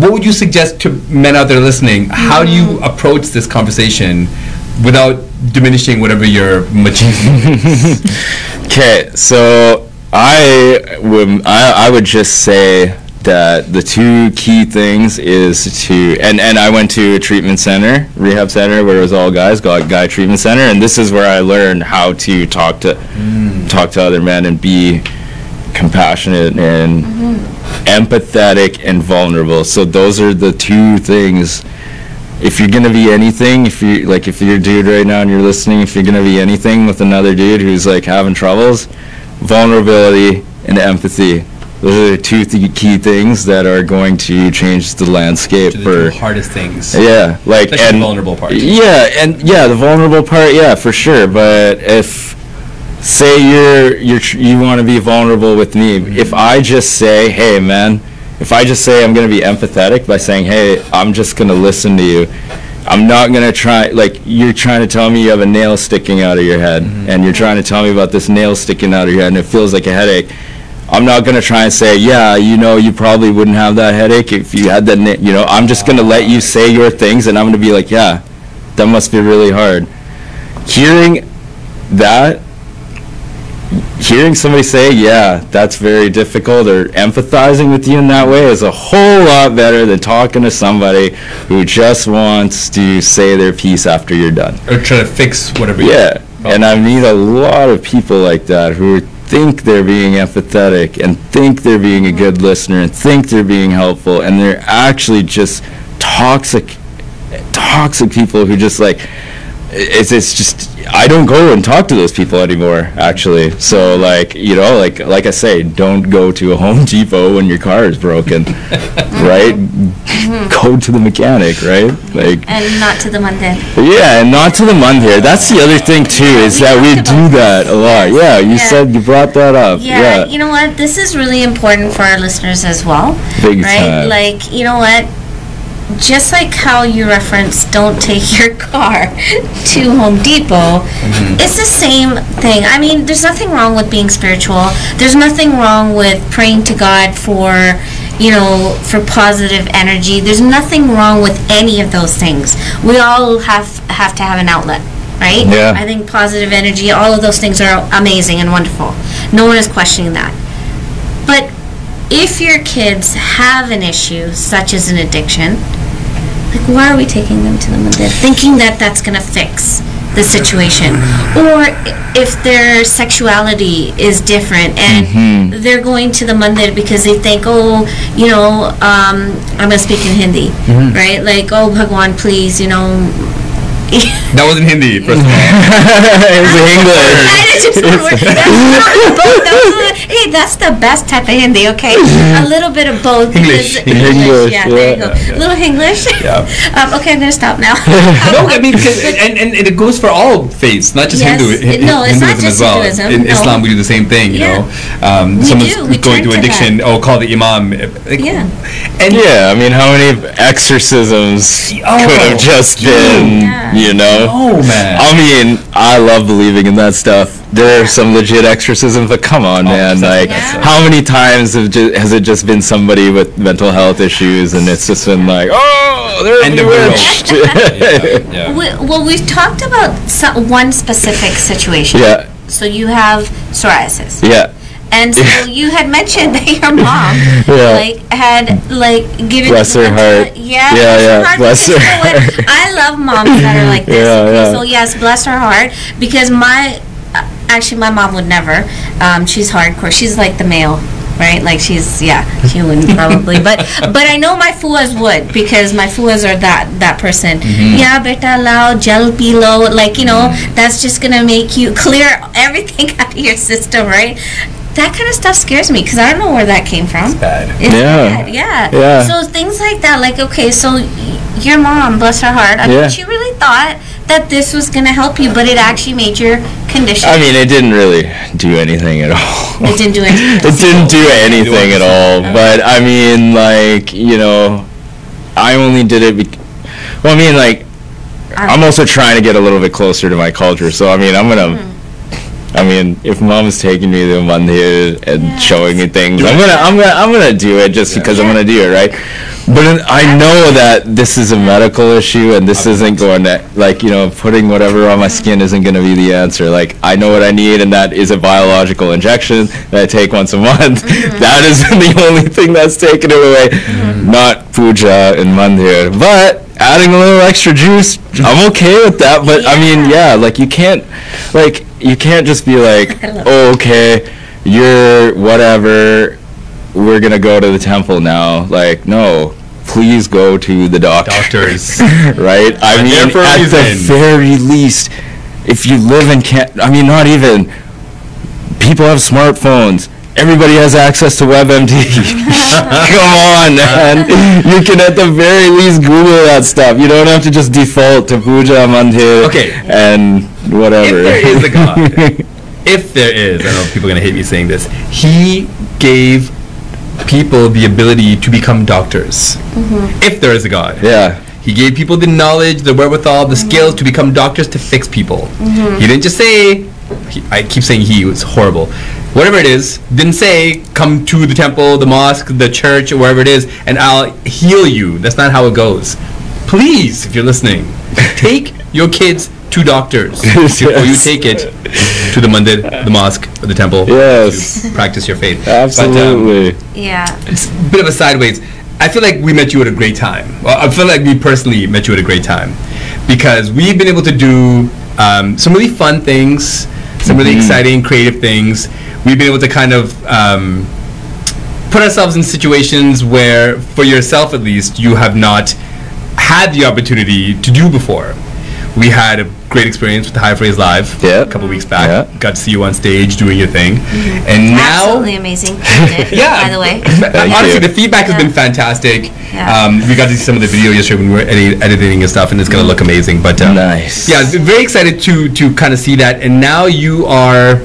What would you suggest to men out there listening? How do you approach this conversation without diminishing whatever your machismo is? Okay, so I would I, I would just say that the two key things is to and and I went to a treatment center, rehab center where it was all guys, got guy treatment center, and this is where I learned how to talk to mm. talk to other men and be compassionate and mm-hmm. empathetic and vulnerable. So those are the two things if you're gonna be anything, if you like, if you're a dude right now and you're listening, if you're gonna be anything with another dude who's like having troubles, vulnerability and empathy. Those are the two th- key things that are going to change the landscape To the hardest things. Yeah, like Especially the and vulnerable part. Yeah, and yeah, the vulnerable part, yeah, for sure. But if say you're you're tr- you want to be vulnerable with me, if I just say, hey man, if I just say I'm gonna be empathetic by saying, hey, I'm just gonna listen to you. I'm not gonna try like you're trying to tell me you have a nail sticking out of your head, mm-hmm. and you're trying to tell me about this nail sticking out of your head, and it feels like a headache. I'm not gonna try and say, yeah, you know, you probably wouldn't have that headache if you had that. Na-. You know, I'm just gonna let you say your things, and I'm gonna be like, yeah, that must be really hard. Hearing that, hearing somebody say, yeah, that's very difficult, or empathizing with you in that way is a whole lot better than talking to somebody who just wants to say their piece after you're done. Or try to fix whatever. Yeah, Oh. and I meet a lot of people like that who think they're being empathetic and think they're being a good listener and think they're being helpful, and they're actually just toxic, toxic people who just like it's it's just I don't go and talk to those people anymore. Actually, so like you know, like like I say, don't go to a Home Depot when your car is broken, right? Go to the mechanic, right? Like And not to the mandir. yeah, and not to the mandir. That's the other thing too, is we that we do that a lot. Yeah, you Yeah. said you brought that up. Yeah, Yeah, you know what? This is really important for our listeners as well. Big right? time. Like, you know what? Just like how you reference don't take your car to Home Depot. Mm-hmm. It's the same thing. I mean, there's nothing wrong with being spiritual. There's nothing wrong with praying to God for, you know, for positive energy. There's nothing wrong with any of those things. We all have have to have an outlet, right? Yeah. I think positive energy, all of those things are amazing and wonderful. No one is questioning that. But if your kids have an issue such as an addiction, like why are we taking them to the mandir thinking that that's going to fix the situation? Or if their sexuality is different and they're going to the mandir because they think, oh, you know, um, I'm going to speak in Hindi, right? Like, oh, Bhagwan, please, you know. That wasn't Hindi, first of all. it's English. I just one word. That's not both. That was a- hey, that's the best type of Hindi, okay? A little bit of both. English. because- English, Yeah, there you yeah. go. A little English. Yeah. Um, okay, I'm gonna stop now. no, I mean, 'cause- and, and, and it goes for all faiths, not just Yes. Hindu, It- Hi- no, it's not Hinduism just as well. Hinduism, In no. Islam, we do the same thing. You Yeah. know, um, We someone's do, we going through to addiction. Oh, call the imam. Like, Yeah. And Yeah, I mean, how many exorcisms Oh, could have just been, Yeah. You know? Oh man. I mean, I love believing in that stuff. There are some legit exorcisms, but come on, oh, man! Like, Yeah. how many times have ju- has it just been somebody with mental health issues, and it's just been like, oh, they're End of bewitched. yeah, yeah. We, well, we've talked about some, one specific situation. yeah, So you have psoriasis. yeah. And so you had mentioned that your mom, Yeah. like, had like given. Bless her heart. Yeah, Yeah, bless yeah, her heart. bless her you know what? heart. I love moms that are like this. Yeah, okay? yeah. So yes, bless her heart because my, uh, actually my mom would never. Um, she's hardcore. She's like the male. Right, like she's yeah, she wouldn't probably, but but I know my fuas would because my fuas are that that person. Mm-hmm. Yeah, beta lao, gel pilo, like you know, that's just gonna make you clear everything out of your system, right? That kind of stuff scares me because I don't know where that came from. bad. It's Yeah. bad, yeah. Yeah. So things like that, like okay, so y- your mom, bless her heart, I Yeah. mean, she really thought that this was gonna help you, but it actually made your condition. I mean, it didn't really do anything at all. it didn't do anything. it didn't do anything at all. But I mean, like you know, I only did it. Bec- well, I mean, like I'm also trying to get a little bit closer to my culture. So I mean, I'm gonna. Hmm. I mean, if mom's taking me to Mandir and Yeah. showing me things, I'm gonna, I'm gonna, I'm gonna do it just because I'm gonna do it, right? But then I know that this is a medical issue, and this isn't going to, like, you know, putting whatever on my skin isn't going to be the answer. Like, I know what I need, and that is a biological injection that I take once a month. Mm-hmm. That is the only thing that's taken it away, mm-hmm. not puja and mandir. But adding a little extra juice, I'm okay with that. But I mean, Yeah. yeah, like you can't, like you can't just be like, oh, okay, you're whatever we're gonna go to the temple now. Like, no, please go to the doctor. Doctors. right? I They're mean, there for at the very least, if you live in can I mean, not even. People have smartphones. Everybody has access to WebMD. Come on, man. You can at the very least Google that stuff. You don't have to just default to Puja Mandir Okay. and whatever. If there is a God, if there is, I know people are gonna hate me saying this. He gave people the ability to become doctors. Mm-hmm. If there is a God. yeah. He gave people the knowledge, the wherewithal, the mm-hmm. skills to become doctors to fix people. Mm-hmm. He didn't just say, he, I keep saying he was horrible. Whatever it is, didn't say, come to the temple, the mosque, the church, or wherever it is, and I'll heal you. That's not how it goes. Please, if you're listening, take your kids to doctors before you take it to the mandir, the mosque, or the temple Yes. to practice your faith. But, um, Absolutely. Yeah. it's a bit of a sideways. I feel like we met you at a great time. Well, I feel like we personally met you at a great time because we've been able to do um, some really fun things, some really exciting, creative things. We've been able to kind of um, put ourselves in situations where, for yourself at least, you have not had the opportunity to do before. we had a great experience with High Phrase Live Yeah. a couple weeks back. Yeah. Got to see you on stage doing your thing, and now. Absolutely amazing. yeah. By the way. Thank Honestly, you. the feedback has been fantastic. Yeah. Um, we got to see some of the video yesterday when we were edit- editing and stuff, and it's gonna look amazing. But um, Nice. yeah, very excited to to kind of see that. And now you are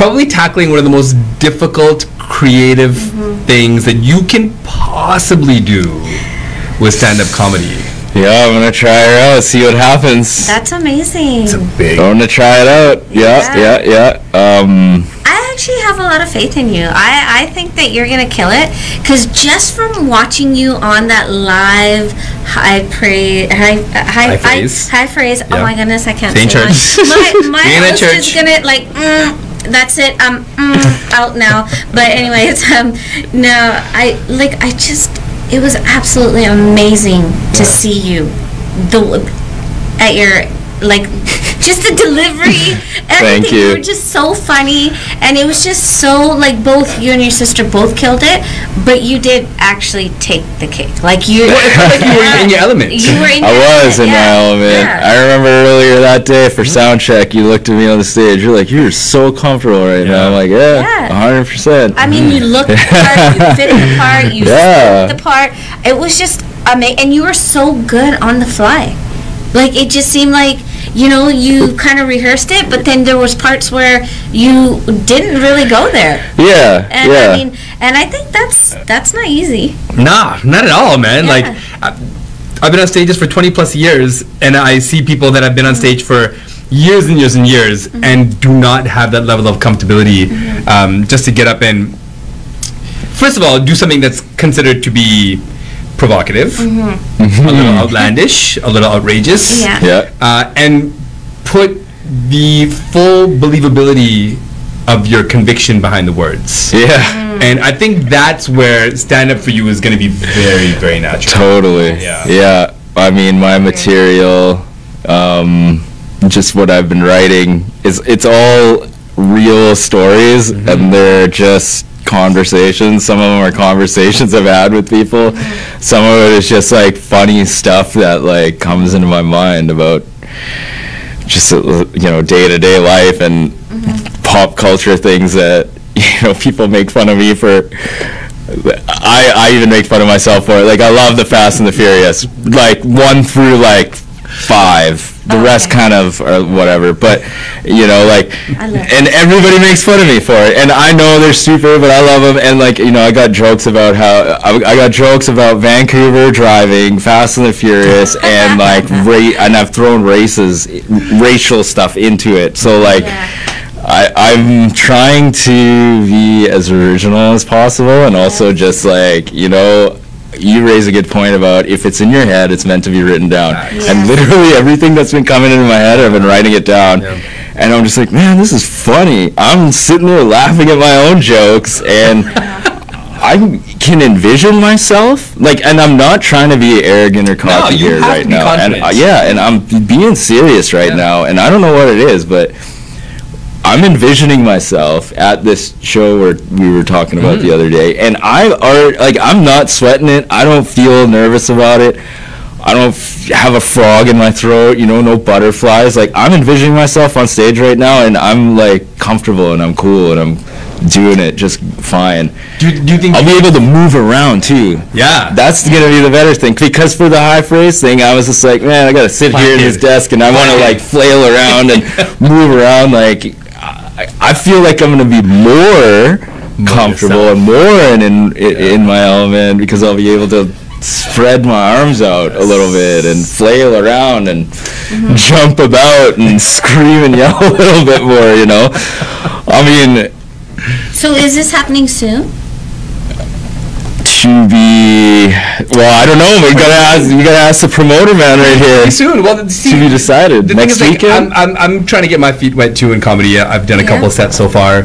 probably tackling one of the most difficult creative Mm-hmm. things that you can possibly do with stand-up comedy. Yeah, I'm gonna try her out, see what happens. That's amazing. It's a big. I'm gonna try it out. Yeah, Yeah. yeah, yeah. Um, I actually have a lot of faith in you. I, I think that you're gonna kill it because just from watching you on that live high praise, high, uh, high, High phrase. high, phrase. Oh my goodness, I can't Stay in say church. My, my, Stay in my that host is church. gonna like. Mm, that's it. I'm mm, out now. But anyways, um, no, I like. I just. It was absolutely amazing to see you, the at your like just the delivery everything Thank you. you. were just so funny and it was just so like both you and your sister both killed it but you did actually take the cake like you Well, it felt like you were in your element. you were in I your was in element, my element. yeah. I remember earlier that day for mm-hmm. sound check, you looked at me on the stage. You're like, "You're so comfortable right Yeah. now." I'm like, "Yeah, Yeah. hundred percent." I mean, you looked the part, you fit the part, you Yeah. the part. It was just amazing, and you were so good on the fly. Like it just seemed like you know you kind of rehearsed it, but then there was parts where you didn't really go there. Yeah, And yeah. I mean, and I think that's that's not easy. Nah, not at all, man. Yeah. Like, I, I've been on stages for 20 plus years, and I see people that have been on mm-hmm. stage for years and years and years mm-hmm. and do not have that level of comfortability mm-hmm. um, just to get up and, first of all, do something that's considered to be provocative, a little outlandish, a little outrageous, Yeah. yeah. uh, and put the full believability of your conviction behind the words. Yeah. And I think that's where stand up for you is going to be very, very natural. Totally. Yeah. Yeah. I mean, my material, um, just what I've been writing is it's all real stories, and they're just conversations. Some of them are conversations I've had with people. Some of it is just like funny stuff that like comes into my mind about just uh, you know day to day life and pop culture things that you know people make fun of me for. I, I even make fun of myself for it. Like I love the Fast and the Furious, like one through like five. The rest Okay. kind of or whatever. But you know, like, and everybody makes fun of me for it. And I know they're stupid, but I love them. And like, you know, I got jokes about how I, I got jokes about Vancouver driving, Fast and the Furious, and like ra- and I've thrown races, racial stuff into it. So like. I, I'm trying to be as original as possible and also just like, you know, you raise a good point about if it's in your head, it's meant to be written down. Yeah. And literally everything that's been coming into my head, I've been writing it down. Yeah. And I'm just like, man, this is funny. I'm sitting there laughing at my own jokes and I can envision myself like, and I'm not trying to be arrogant or cocky you here have right to be now. And uh, yeah, and I'm being serious right Yeah. now, and I don't know what it is, but I'm envisioning myself at this show where we were talking about Mm-hmm. the other day, and I are like I'm not sweating it. I don't feel nervous about it. I don't f- have a frog in my throat, you know, no butterflies. Like I'm envisioning myself on stage right now, and I'm like comfortable and I'm cool and I'm doing it just fine. Do, you- do you think? I'll be able to move around too. yeah. That's gonna be the better thing because for the high phrase thing, I was just like, man, I gotta sit here in this desk and I want to like flail around and move around. Like, I, I feel like I'm gonna be more comfortable and more in, in in my element because I'll be able to spread my arms out a little bit and flail around and mm-hmm. jump about and scream and yell a little bit more. You know, I mean. So is this happening soon? To be well i don't know we gotta ask we gotta ask the promoter man right here soon. Well, see, to be decided The next thing is, like, weekend I'm, I'm, I'm trying to get my feet wet too in comedy. I've done a Yeah. couple sets so far.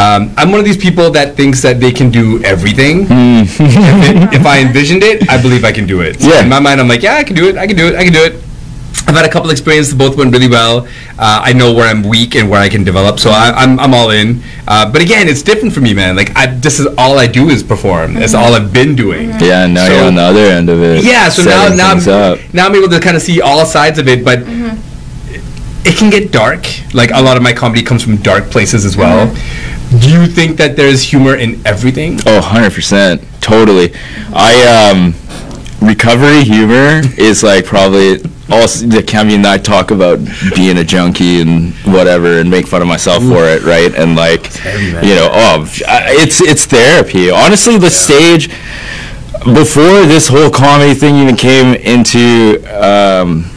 Um, I'm one of these people that thinks that they can do everything. if, it, if I envisioned it, I believe I can do it. So Yeah. In my mind, I'm like, yeah, I can do it. I can do it. I can do it. I've had a couple experiences, both went really well. Uh, I know where I'm weak and where I can develop, so I, I'm, I'm all in. Uh, but again, it's different for me, man. Like, I, this is all I do is perform. That's all I've been doing. Yeah, and now So- you're on the other end of it. Yeah, so now now I'm, now I'm able to kind of see all sides of it, but it can get dark. Like a lot of my comedy comes from dark places as well. Do you think that there's humor in everything? Oh, 100%. Totally. I, um, recovery humor is like probably also the Cammy and I talk about being a junkie and whatever and make fun of myself for it, right? And like, you know, oh, it's it's therapy. Honestly, the stage before this whole comedy thing even came into um,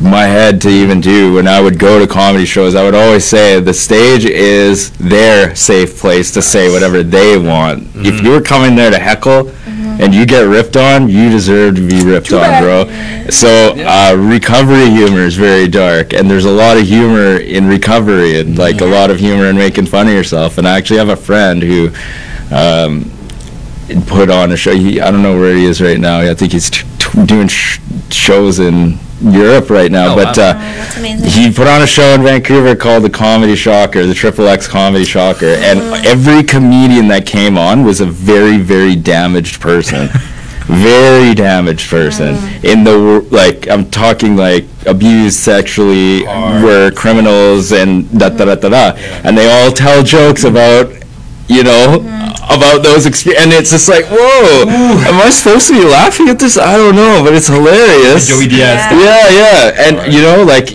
my head to even do when I would go to comedy shows, I would always say the stage is their safe place to say whatever they want. If you were coming there to heckle and you get ripped on, you deserve to be ripped on, bro. So uh, recovery humor is very dark, and there's a lot of humor in recovery, and like a lot of humor in making fun of yourself. And I actually have a friend who. Um, put on a show. He, I don't know where he is right now. I think he's t- t- doing sh- shows in Europe right now. Oh, but wow. uh, That's he put on a show in Vancouver called the Comedy Shocker, the Triple X Comedy Shocker, and mm. every comedian that came on was a very, very damaged person. very damaged person mm. in the like I'm talking like abused sexually were criminals and da da da da da mm. and they all tell jokes about you know mm-hmm. about those experiences and it's just like whoa am I supposed to be laughing at this I don't know but it's hilarious Joey Diaz. yeah, yeah, and you know, like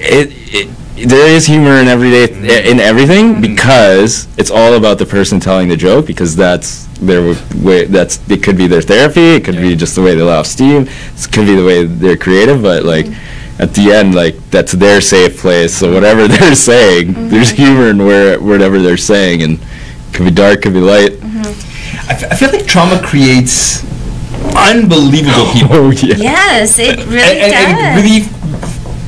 it, it. There is humor in everyday mm-hmm. in everything mm-hmm. because it's all about the person telling the joke because that's their way. That's it could be their therapy. It could be just the way they laugh off steam. It could be the way they're creative. But like at the end, like that's their safe place. So whatever they're saying, there's humor in where whatever they're saying, and it could be dark, could be light. I, f- I feel like trauma creates unbelievable people. Oh yeah. yes, it really and, and, does. and really,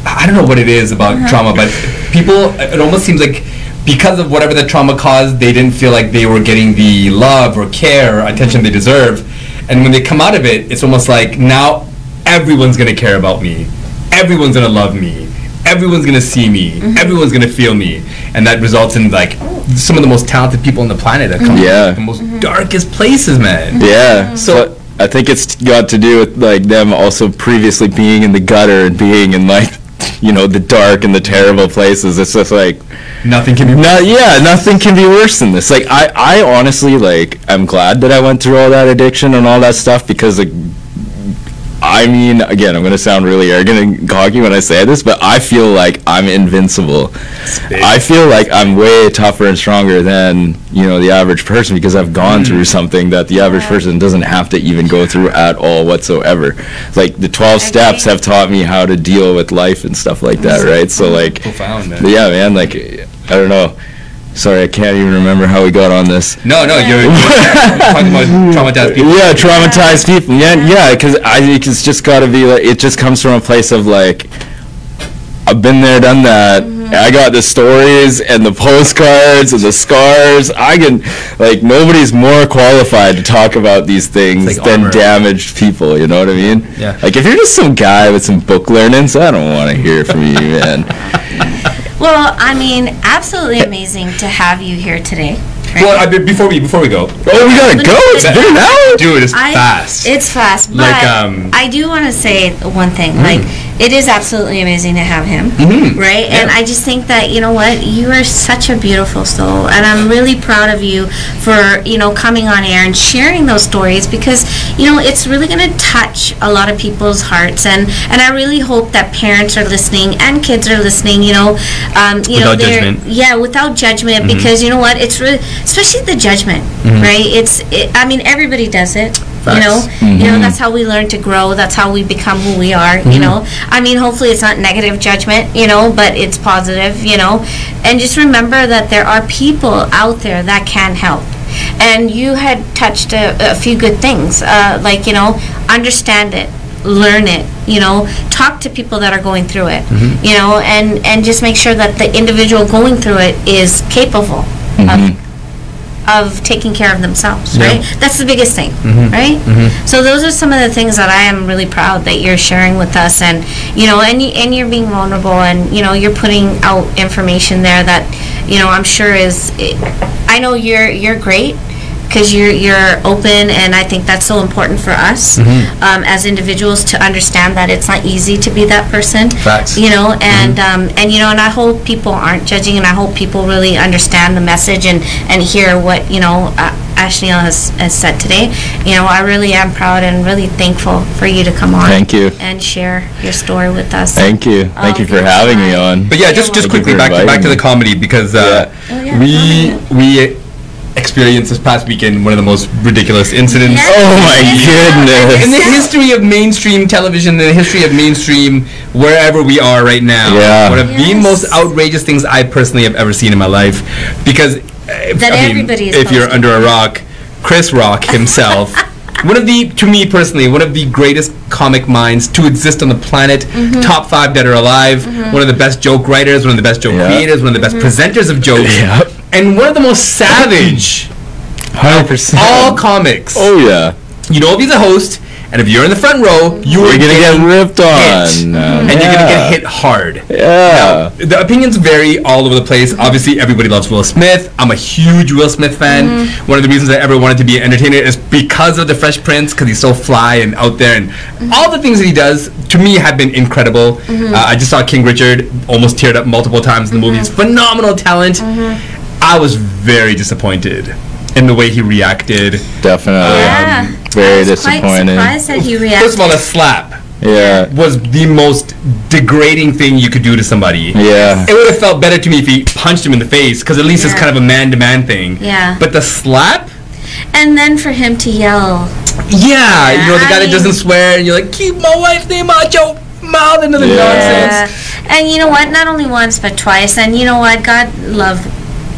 I don't know what it is about Uh-huh. trauma, but people, it almost seems like because of whatever the trauma caused, they didn't feel like they were getting the love or care or attention they deserve. And when they come out of it, it's almost like now everyone's gonna care about me, everyone's gonna love me, everyone's gonna see me, Mm-hmm. everyone's gonna feel me, and that results in like some of the most talented people on the planet that come Yeah. from the most Mm-hmm. darkest places, man. Yeah. So- I think it's got to do with like them also previously being in the gutter and being in like you know the dark and the terrible places. It's just like Nothing can be. no, yeah, nothing can be worse than this. Like I, I honestly like I'm glad that I went through all that addiction and all that stuff because like I mean, again, I'm gonna sound really arrogant and cocky when I say this, but I feel like I'm invincible. I feel like I'm way tougher and stronger than you know the average person because I've gone through mm. something that the average person doesn't have to even go through at all whatsoever. Like the 12 steps have taught me how to deal with life and stuff like that, right? So like, Profound, man. yeah, man. Like, I don't know. Sorry, I can't even remember how we got on this. No, no, you're, you're talking about traumatized people. Yeah, traumatized people. Yeah, yeah, because I it's just got to be like it just comes from a place of like I've been there, done that. Mm-hmm. I got the stories and the postcards and the scars. I can like nobody's more qualified to talk about these things like than armor. damaged people. You know what I mean? Yeah. Like if you're just some guy with some book learnings, I don't want to hear from you, man. Well, I mean, absolutely amazing to have you here today. right? Well, I, be- before we before we go, Oh, we gotta go. It's been an hour. dude, it's I- fast. It's fast, but Like, um, I do want to say one thing. Like, it is absolutely amazing to have him, Mhm. right? And I just think that you know what, you are such a beautiful soul, and I'm really proud of you for you know coming on air and sharing those stories because you know it's really going to touch a lot of people's hearts, and and I really hope that parents are listening and kids are listening. You know, um, you know, Without they're- judgment. yeah, without judgment, because you know what, it's really especially the judgment, right? It's it, I mean everybody does it. You know, Facts. you know that's how we learn to grow. That's how we become who we are. You know, I mean, hopefully it's not negative judgment. You know, but it's positive. You know, and just remember that there are people out there that can help. And you had touched a, a few good things, uh, like you know, understand it, learn it. You know, talk to people that are going through it. You know, and and just make sure that the individual going through it is capable of of taking care of themselves, Yeah. right? That's the biggest thing, Mhm. right? Mhm. So those are some of the things that I am really proud that you're sharing with us, and you know, and and you're being vulnerable, and you know, you're putting out information there that you know I'm sure is. I know you're you're great because you're you're open, and I think that's so important for us Mhm. um, as individuals to understand that it's not easy to be that person. Facts. You know, and um, and you know, and I hope people aren't judging, and I hope people really understand the message and and hear what you know. Uh, Ashneil has, has said today. You know, I really am proud and really thankful for you to come on. Thank you. And share your story with us. Thank you. Thank you for having me on. But yeah, just just quickly back to, back to the comedy because uh, Oh, yeah, we we experienced this past weekend one of the most ridiculous incidents. Yes. Oh my goodness. In the history of mainstream television, in the history of mainstream wherever we are right now, Yeah. one of the most outrageous things I personally have ever seen in my life, because if, That I mean, everybody is if you're under a rock, Chris Rock himself. One of the, to me personally, one of the greatest comic minds to exist on the planet. Mm-hmm. Top five that are alive. One of the best joke writers. One of the best joke Yeah. creators. One of the best Mm-hmm. presenters of jokes. Yeah. And one of the most savage Hundred percent. all comics. Oh yeah. You know if he's a host, and if you're in the front row, you are You're gonna get getting ripped hit. on. and you're gonna get hit hard. Yeah. The opinions vary all over the place. Obviously, everybody loves Will Smith. I'm a huge Will Smith fan. Mm-hmm. One of the reasons I ever wanted to be an entertainer is because of the Fresh Prince, because he's so fly and out there, and Mm-hmm. all the things that he does to me have been incredible. Mm-hmm. Uh, I just saw King Richard, almost teared up multiple times in the movie. He's phenomenal talent. I was very disappointed in the way he reacted. Definitely. Yeah. Very I was quite disappointed. surprised that he reacted. First of all, a slap Yeah. was the most degrading thing you could do to somebody. Yeah. It would have felt better to me if he punched him in the face, because at least it's kind of a man-to-man thing. Yeah. But the slap, and then for him to yell. yeah, you know the I guy that doesn't swear, and you're like, keep my wife's name out your mouth into the Yeah. nonsense. And you know what? Not only once, but twice. And you know what? God love,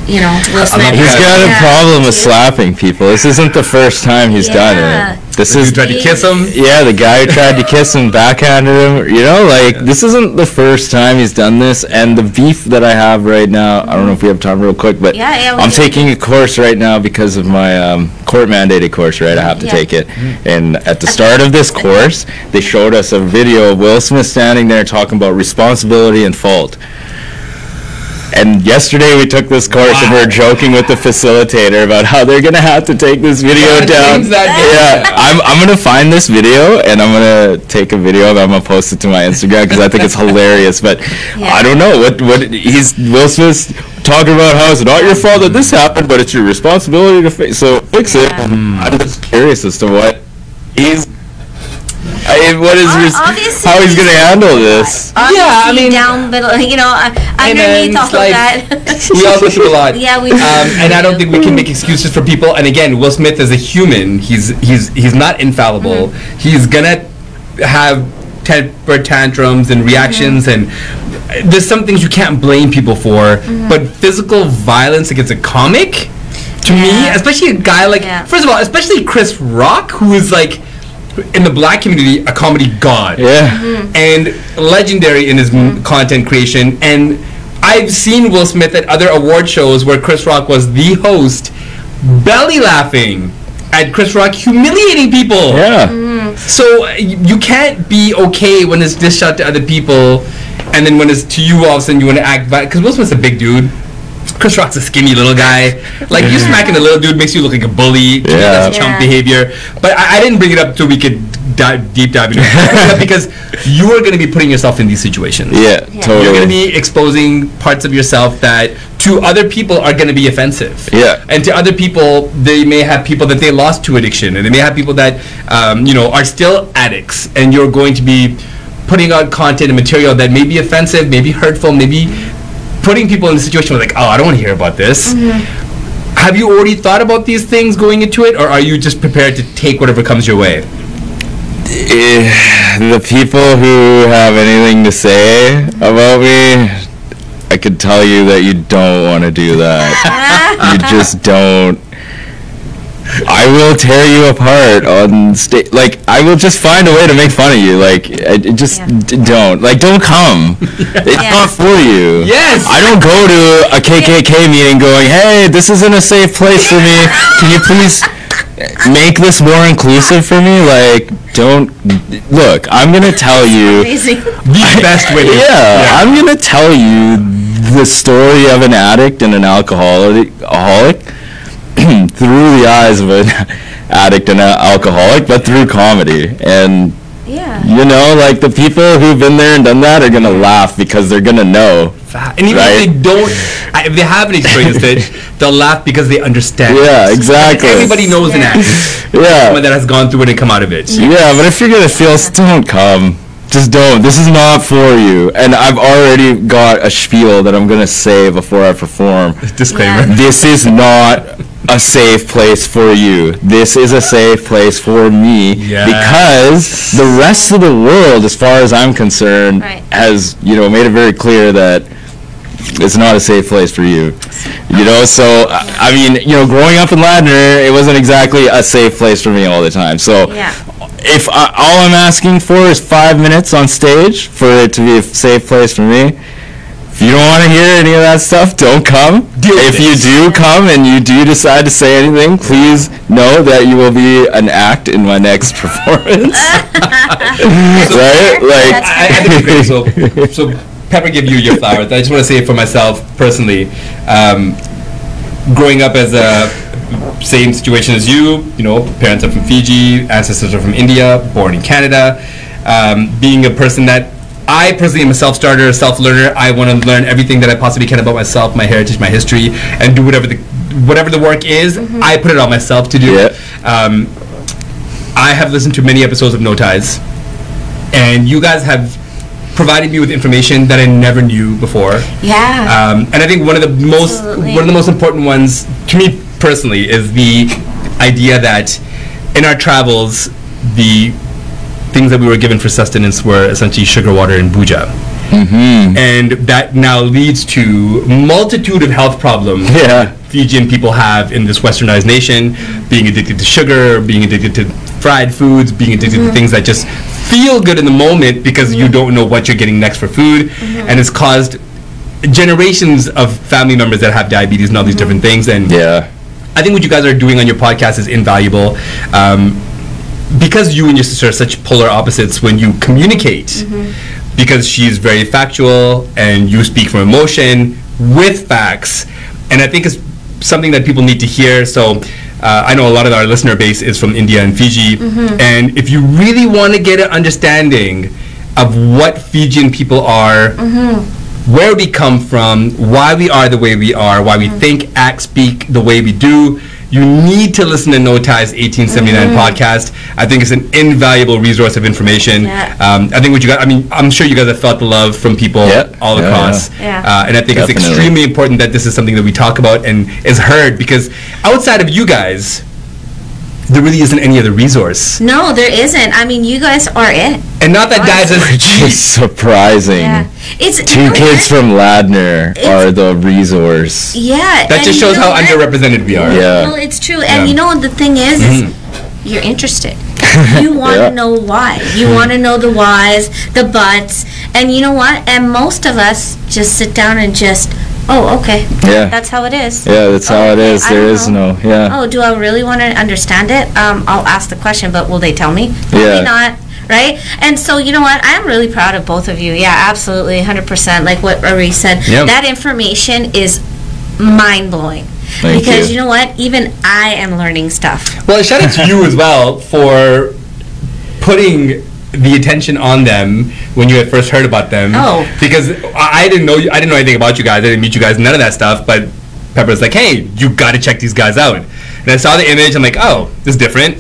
you know, Will Smith. love He's Yeah. got a problem with slapping people. This isn't the first time he's done it. This You is tried to kiss him. yeah, the guy who tried to kiss him backhanded him. You know, like this isn't the first time he's done this. And the beef that I have right now, I don't know if we have time real quick, but Yeah, yeah, we I'm do. taking a course right now because of my um, court mandated course. Right, I have to Yeah. take it. And at the start of this course, they showed us a video of Will Smith standing there talking about responsibility and fault. And yesterday we took this course and we Wow. were joking with the facilitator about how they're gonna have to take this video Gotta down. that yeah. I'm, I'm gonna find this video and I'm gonna take a video and I'm gonna post it to my Instagram because I think it's hilarious. But Yeah. I don't know what what he's Will Smith's talking about how it's not your fault that this happened, but it's your responsibility to fix. So fix it. Yeah. I'm just curious as to what he's. I, what is Ob- his, obviously how he's gonna handle this? Obviously Yeah, I mean- down middle, you know, uh, Hey, man, underneath all it's of that. We all go through a lot. Yeah, we Um, do. and I don't think we can make excuses for people. And again, Will Smith is a human. He's he's he's not infallible. Mm-hmm. He's gonna have temper tantrums and reactions, Mm-hmm. and there's some things you can't blame people for. Mm-hmm. But physical violence against a comic, to me, especially a guy like Yeah. first of all, especially Chris Rock, who is like in the black community a comedy god Yeah. Mm-hmm. and legendary in his m content creation. And I've seen Will Smith at other award shows where Chris Rock was the host, belly laughing at Chris Rock humiliating people. Yeah. Mm-hmm. So uh, you can't be okay when it's dished out to other people, and then when it's to you, all of a sudden you want to act back. Because Will Smith's a big dude. Chris Rock's a skinny little guy. Like you smacking a little dude makes you look like a bully. To me, Yeah. that's chump Yeah. behavior. But I, I didn't bring it up so we could dive, deep dive into it because you are going to be putting yourself in these situations. Yeah. Yeah. Totally. You're going to be exposing parts of yourself that to other people are going to be offensive. Yeah. And to other people, they may have people that they lost to addiction, and they may have people that, um, you know, are still addicts, and you're going to be putting out content and material that may be offensive, may be hurtful, maybe putting people in a situation where like, oh, I don't want to hear about this. Have you already thought about these things going into it, or are you just prepared to take whatever comes your way? Eh, the people who have anything to say about me, I could tell you that you don't want to do that. you just don't. I will tear you apart on stage. Like I will just find a way to make fun of you. Like I, I just Yeah. d- don't. Like don't come. It's Yeah. not for you. Yes. I don't go to a KKK meeting going, "Hey, this isn't a safe place for me. Can you please make this more inclusive for me?" Like don't look. I'm gonna tell you. The best way to Yeah, I'm gonna tell you the story of an addict and an alcoholic, alcoholic through the eyes of an addict and an alcoholic, but through comedy. And Yeah. you know, like the people who've been there and done that are gonna laugh because they're gonna know. And even Right. if they don't, if they haven't experienced it, they'll laugh because they understand. Yeah, it. exactly. Everybody knows an addict. Yeah. Someone that has gone through it and come out of it. Yeah, but if you're gonna feel, s- don't come. Just don't. This is not for you. And I've already got a spiel that I'm gonna say before I perform. Disclaimer. Yeah. this is not a safe place for you. This is a safe place for me Yes. because the rest of the world, as far as I'm concerned, Right. has you know made it very clear that it's not a safe place for you. You know, so I I mean, you know, growing up in Ladner, it wasn't exactly a safe place for me all the time. So Yeah. If I, all I'm asking for is five minutes on stage for it to be a safe place for me, if you don't want to hear any of that stuff, don't come. Deal with if you do come and you do decide to say anything, please know that you will be an act in my next performance. right? Like, That's I, I think it's great. So, so Pepper, give you your flowers. I just want to say it for myself personally, um, growing up as a same situation as you, you know, parents are from Fiji, ancestors are from India, born in Canada. Um, being a person that I personally am a self-starter, a self-learner. I want to learn everything that I possibly can about myself, my heritage, my history, and do whatever the whatever the work is. I put it on myself to do. Yeah. Um, I have listened to many episodes of No Ties, and you guys have provided me with information that I never knew before. Yeah. Um, and I think one of the most Absolutely. one of the most important ones to me personally is the idea that in our travels, the things that we were given for sustenance were essentially sugar water and buja. Mm-hmm. And that now leads to multitude of health problems Yeah. Fijian people have in this westernized nation, being addicted to sugar, being addicted to fried foods, being addicted to mm-hmm. things that just feel good in the moment because you don't know what you're getting next for food, mm-hmm. and it's caused generations of family members that have diabetes and all these different things. And yeah. I think what you guys are doing on your podcast is invaluable. Um, because you and your sister are such polar opposites when you communicate, because she's very factual and you speak from emotion with facts, and I think it's something that people need to hear. So. Uh, I know a lot of our listener base is from India and Fiji, and if you really want to get an understanding of what Fijian people are, where we come from, why we are the way we are, why we think, act, speak the way we do, you need to listen to No Ties 1879 podcast. I think it's an invaluable resource of information. Yeah. Um, I think what you got, I mean, I'm sure you guys have felt the love from people Yeah. all Yeah, across. yeah. Yeah. Uh, and I think it's extremely important that this is something that we talk about and is heard because outside of you guys, there really isn't any other resource. no, there isn't. I mean, you guys are it. And not that guys are Which is surprising. Yeah. It's you Two know kids what? from Ladner It's- are the resource. Yeah. that just shows how what? underrepresented we are. Yeah. Well, it's true. And Yeah. Mm-hmm. you know what the thing is? is You're interested. You want to Yeah. know why. You want to know the whys, the buts. And you know what? And most of us just sit down and just, oh, okay. Yeah. That's how it is. Yeah, that's Oh, how it is. Okay. is. I There know. no, yeah. Oh, do I really want to understand it? Um, I'll ask the question, but will they tell me? Probably Yeah. not. Right? And so, you know what? I'm really proud of both of you. Yeah, absolutely. 100%. Like what Ari said. Yeah. That information is mind blowing. Thank because you. you know what? Even I am learning stuff. Well, shout out to you as well for putting the attention on them when you had first heard about them. Oh. Because I I didn't know you, I didn't know anything about you guys. I didn't meet you guys, none of that stuff. But Pepper's like, hey, you got to check these guys out. And I saw the image. I'm like, oh, this is different.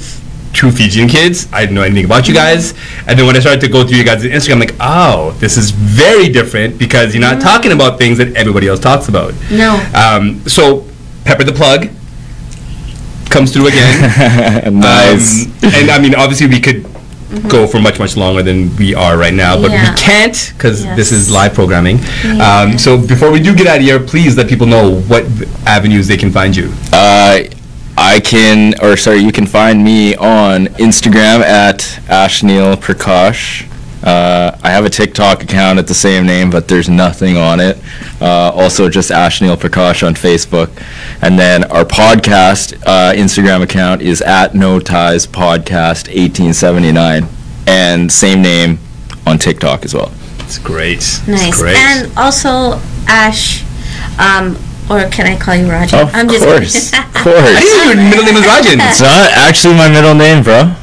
Two Fijian kids. I didn't know anything about you guys. And then when I started to go through you guys' Instagram, I'm like, oh, this is very different because you're not talking about things that everybody else talks about. No. Um, so Pepper the plug comes through again. nice. Um, and I mean, obviously, we could go for much, much longer than we are right now, but Yeah. we can't because this is live programming. Yeah. Um, so before we do get out of here, please let people know what avenues they can find you. Uh, I can, or sorry, you can find me on Instagram at Ashneil Prakash. Uh, I have a TikTok account at the same name, but there's nothing on it. Uh, also, just Ashneil Prakash on Facebook. And then our podcast uh, Instagram account is at No Ties Podcast 1879. And same name on TikTok as well. It's great. It's Nice. great. And also, Ash, um, or can I call you Roger? Of course. of course. I didn't know your middle name was Rajan. It's not actually my middle name, bro.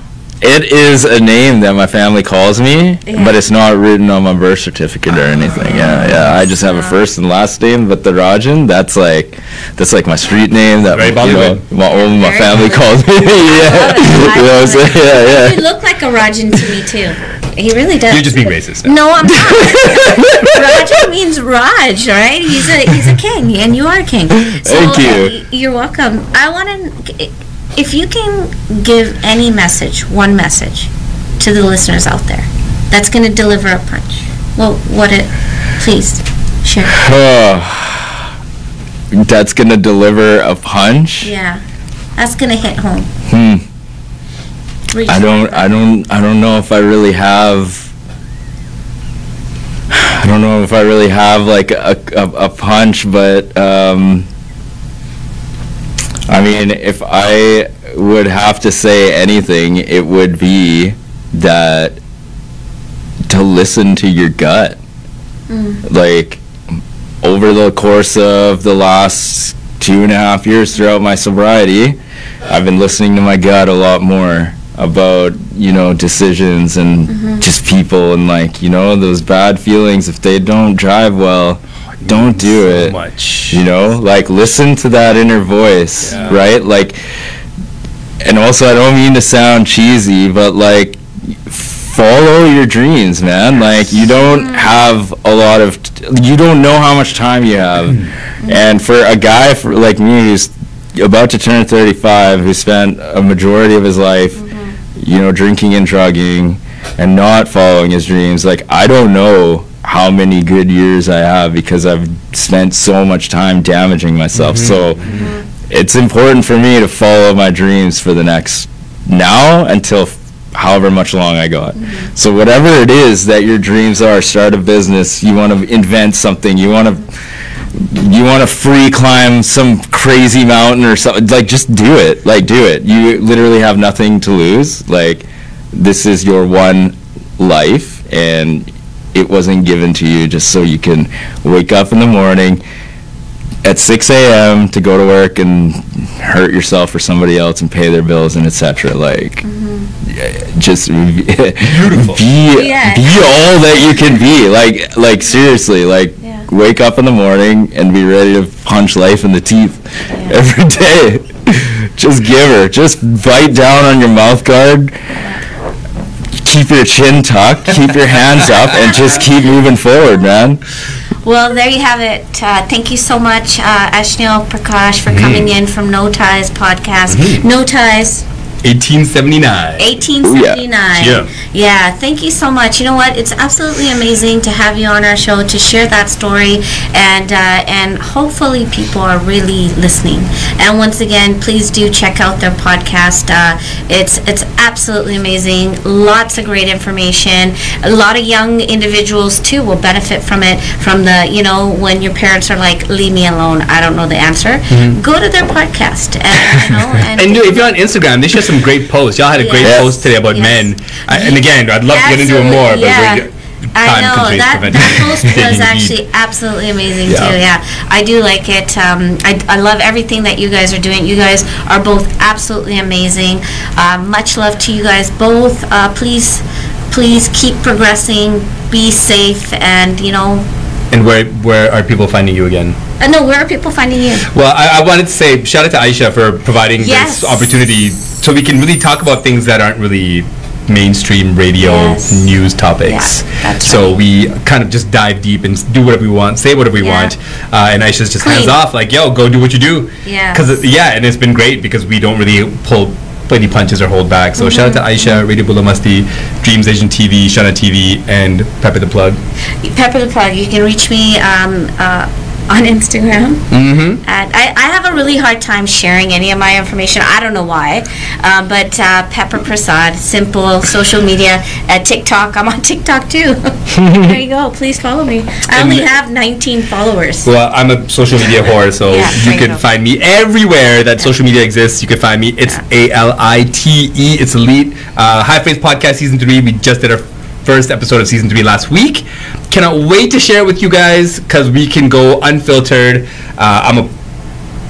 It is a name that my family calls me, Yeah. but it's not written on my birth certificate or anything. Yeah, yeah. I just have a first and last name, but the Rajan, that's like that's like my street name that Very you know, Bollywood. my all my Very family calls me. yeah. I love it. I You know what I'm saying? Yeah, You yeah. look like a Rajan to me too. He really does. You're just being racist. now. No, I'm not. Raja means Raj, right? He's a he's a king, and you are a king. So, Thank you. uh, you're welcome. I want to, if you can give any message, one message, to the listeners out there, that's going to deliver a punch. Well, what it? Please share. that's gonna deliver a punch. Yeah, that's going to hit home. Hmm. Reach I don't. I don't, I don't know if I really have. I don't know if I really have like a, a, a punch, but um, I mean, if I would have to say anything, it would be that to listen to your gut. Mm. Like over the course of the last two and a half years throughout my sobriety, I've been listening to my gut a lot more about you know decisions and mm-hmm. just people and like you know those bad feelings. If they don't drive well don't do so it. much. you know like listen to that inner voice Yeah. right? Like and also i don't mean to sound cheesy but like follow your dreams man. Like you don't mm. have a lot of you don't know how much time you have. Mm. And for a guy for, like me who's about to turn 35 who spent a majority of his life mm-hmm. you know drinking and drugging and not following his dreams like i don't know how many good years i have because i've spent so much time damaging myself mm-hmm. so it's important for me to follow my dreams for the next now until f- however much long I got. Mm-hmm. So whatever it is that your dreams are, start a business, you want to invent something, you want to you want to free climb some crazy mountain or something, like just do it. Like do it. You literally have nothing to lose. Like this is your one life and it wasn't given to you just so you can wake up in the morning at 6 a.m. to go to work and hurt yourself or somebody else and pay their bills and etc. Like, mm-hmm. yeah, just beautiful. Be Yeah. be all that you can be. Like like seriously. Like Yeah. wake up in the morning and be ready to punch life in the teeth every day. just give her. Just bite down on your mouth guard. Keep your chin tucked, keep your hands up, and just keep moving forward, man. Well, there you have it. Uh, thank you so much, uh, Ashnil Prakash, for coming in from No Ties podcast. No Ties 1879. 1879. Yeah. Yeah, thank you so much. You know what? It's absolutely amazing to have you on our show to share that story, and uh, and hopefully people are really listening. And once again, please do check out their podcast. Uh, it's it's absolutely amazing. Lots of great information. A lot of young individuals too will benefit from it. From the you know when your parents are like, "Leave me alone. I don't know the answer." Go to their podcast, and you know, and, And if you're on Instagram, they share some great posts. Y'all had a great Yes. post today about Yes. men. I, and again, I'd love to get into it more, but Absolutely, we're, I know that, that post was actually absolutely amazing Yeah. too. Yeah, I do like it. Um, I, I love everything that you guys are doing. You guys are both absolutely amazing. Uh, much love to you guys both. Uh, please, please keep progressing. Be safe, and you know. And where where are people finding you again? Uh, no, where are people finding you? Well, I, I wanted to say shout out to Aisha for providing Yes. this opportunity so we can really talk about things that aren't really mainstream radio Yes. news topics. Yeah, that's so right. we kind of just dive deep and do whatever we want, say whatever we Yeah. want, uh, and Aisha's just hands off, like yo, go do what you do. Yes. Because yeah, and it's been great because we don't really pull any punches or hold back. So shout out to Mm-hmm. Aisha, Radio Bula Masti, Dreams Asian TV, Shana TV, and Pepper the Plug. Pepper the Plug. You can reach me um, uh, on Instagram. Mm-hmm. And I, I have a really hard time sharing any of my information. I don't know why. Um, but uh, Pepper Prasad, simple social media, uh, TikTok. I'm on TikTok too. there you go. Please follow me. I only have 19 followers. Well, I'm a social media whore, so Yeah, you there you can find me everywhere that social media exists. You can find me. It's A L I T E. It's Elite. Uh, High Praise Podcast Season 3. We just did our first episode of Season 3 last week. Cannot wait to share it with you guys because we can go unfiltered. Uh, I'm a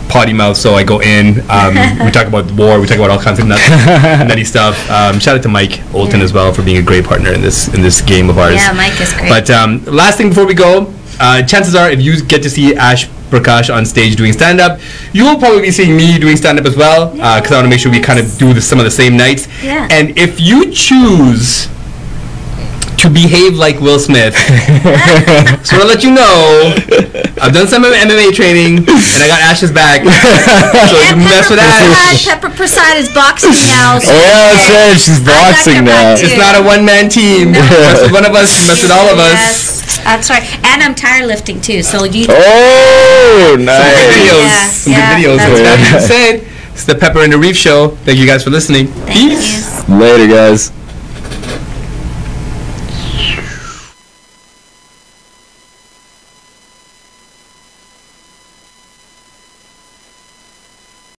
potty mouth, so I go in. Um, we talk about war. We talk about all kinds of nuts, nutty stuff. Um, shout out to Mike Olton as well for being a great partner in this in this game of ours. Yeah, Mike is great. But um, last thing before we go, uh, chances are if you get to see Ash Prakash on stage doing stand up, you will probably be seeing me doing stand up as well because I want to make sure we kind of do the, some of the same nights. Yeah. And if you choose to behave like Will Smith, so I'll let you know I've done some MMA training and I got Ash's back. so you And mess Pepper with Ash. Prasad, Pepper Prasad is boxing now. so- Oh yeah, that's right. She's boxing your now. It's not a one man team. Mess with one of us, mess with all of us. Yes, that's right. And I'm tire lifting too. So you. Oh, Some good nice. videos. Yeah, Some yeah, good videos. that's With that right. said, it's the Pepper and Arif Show. Thank you guys for listening. Thank Peace. you. Later, guys.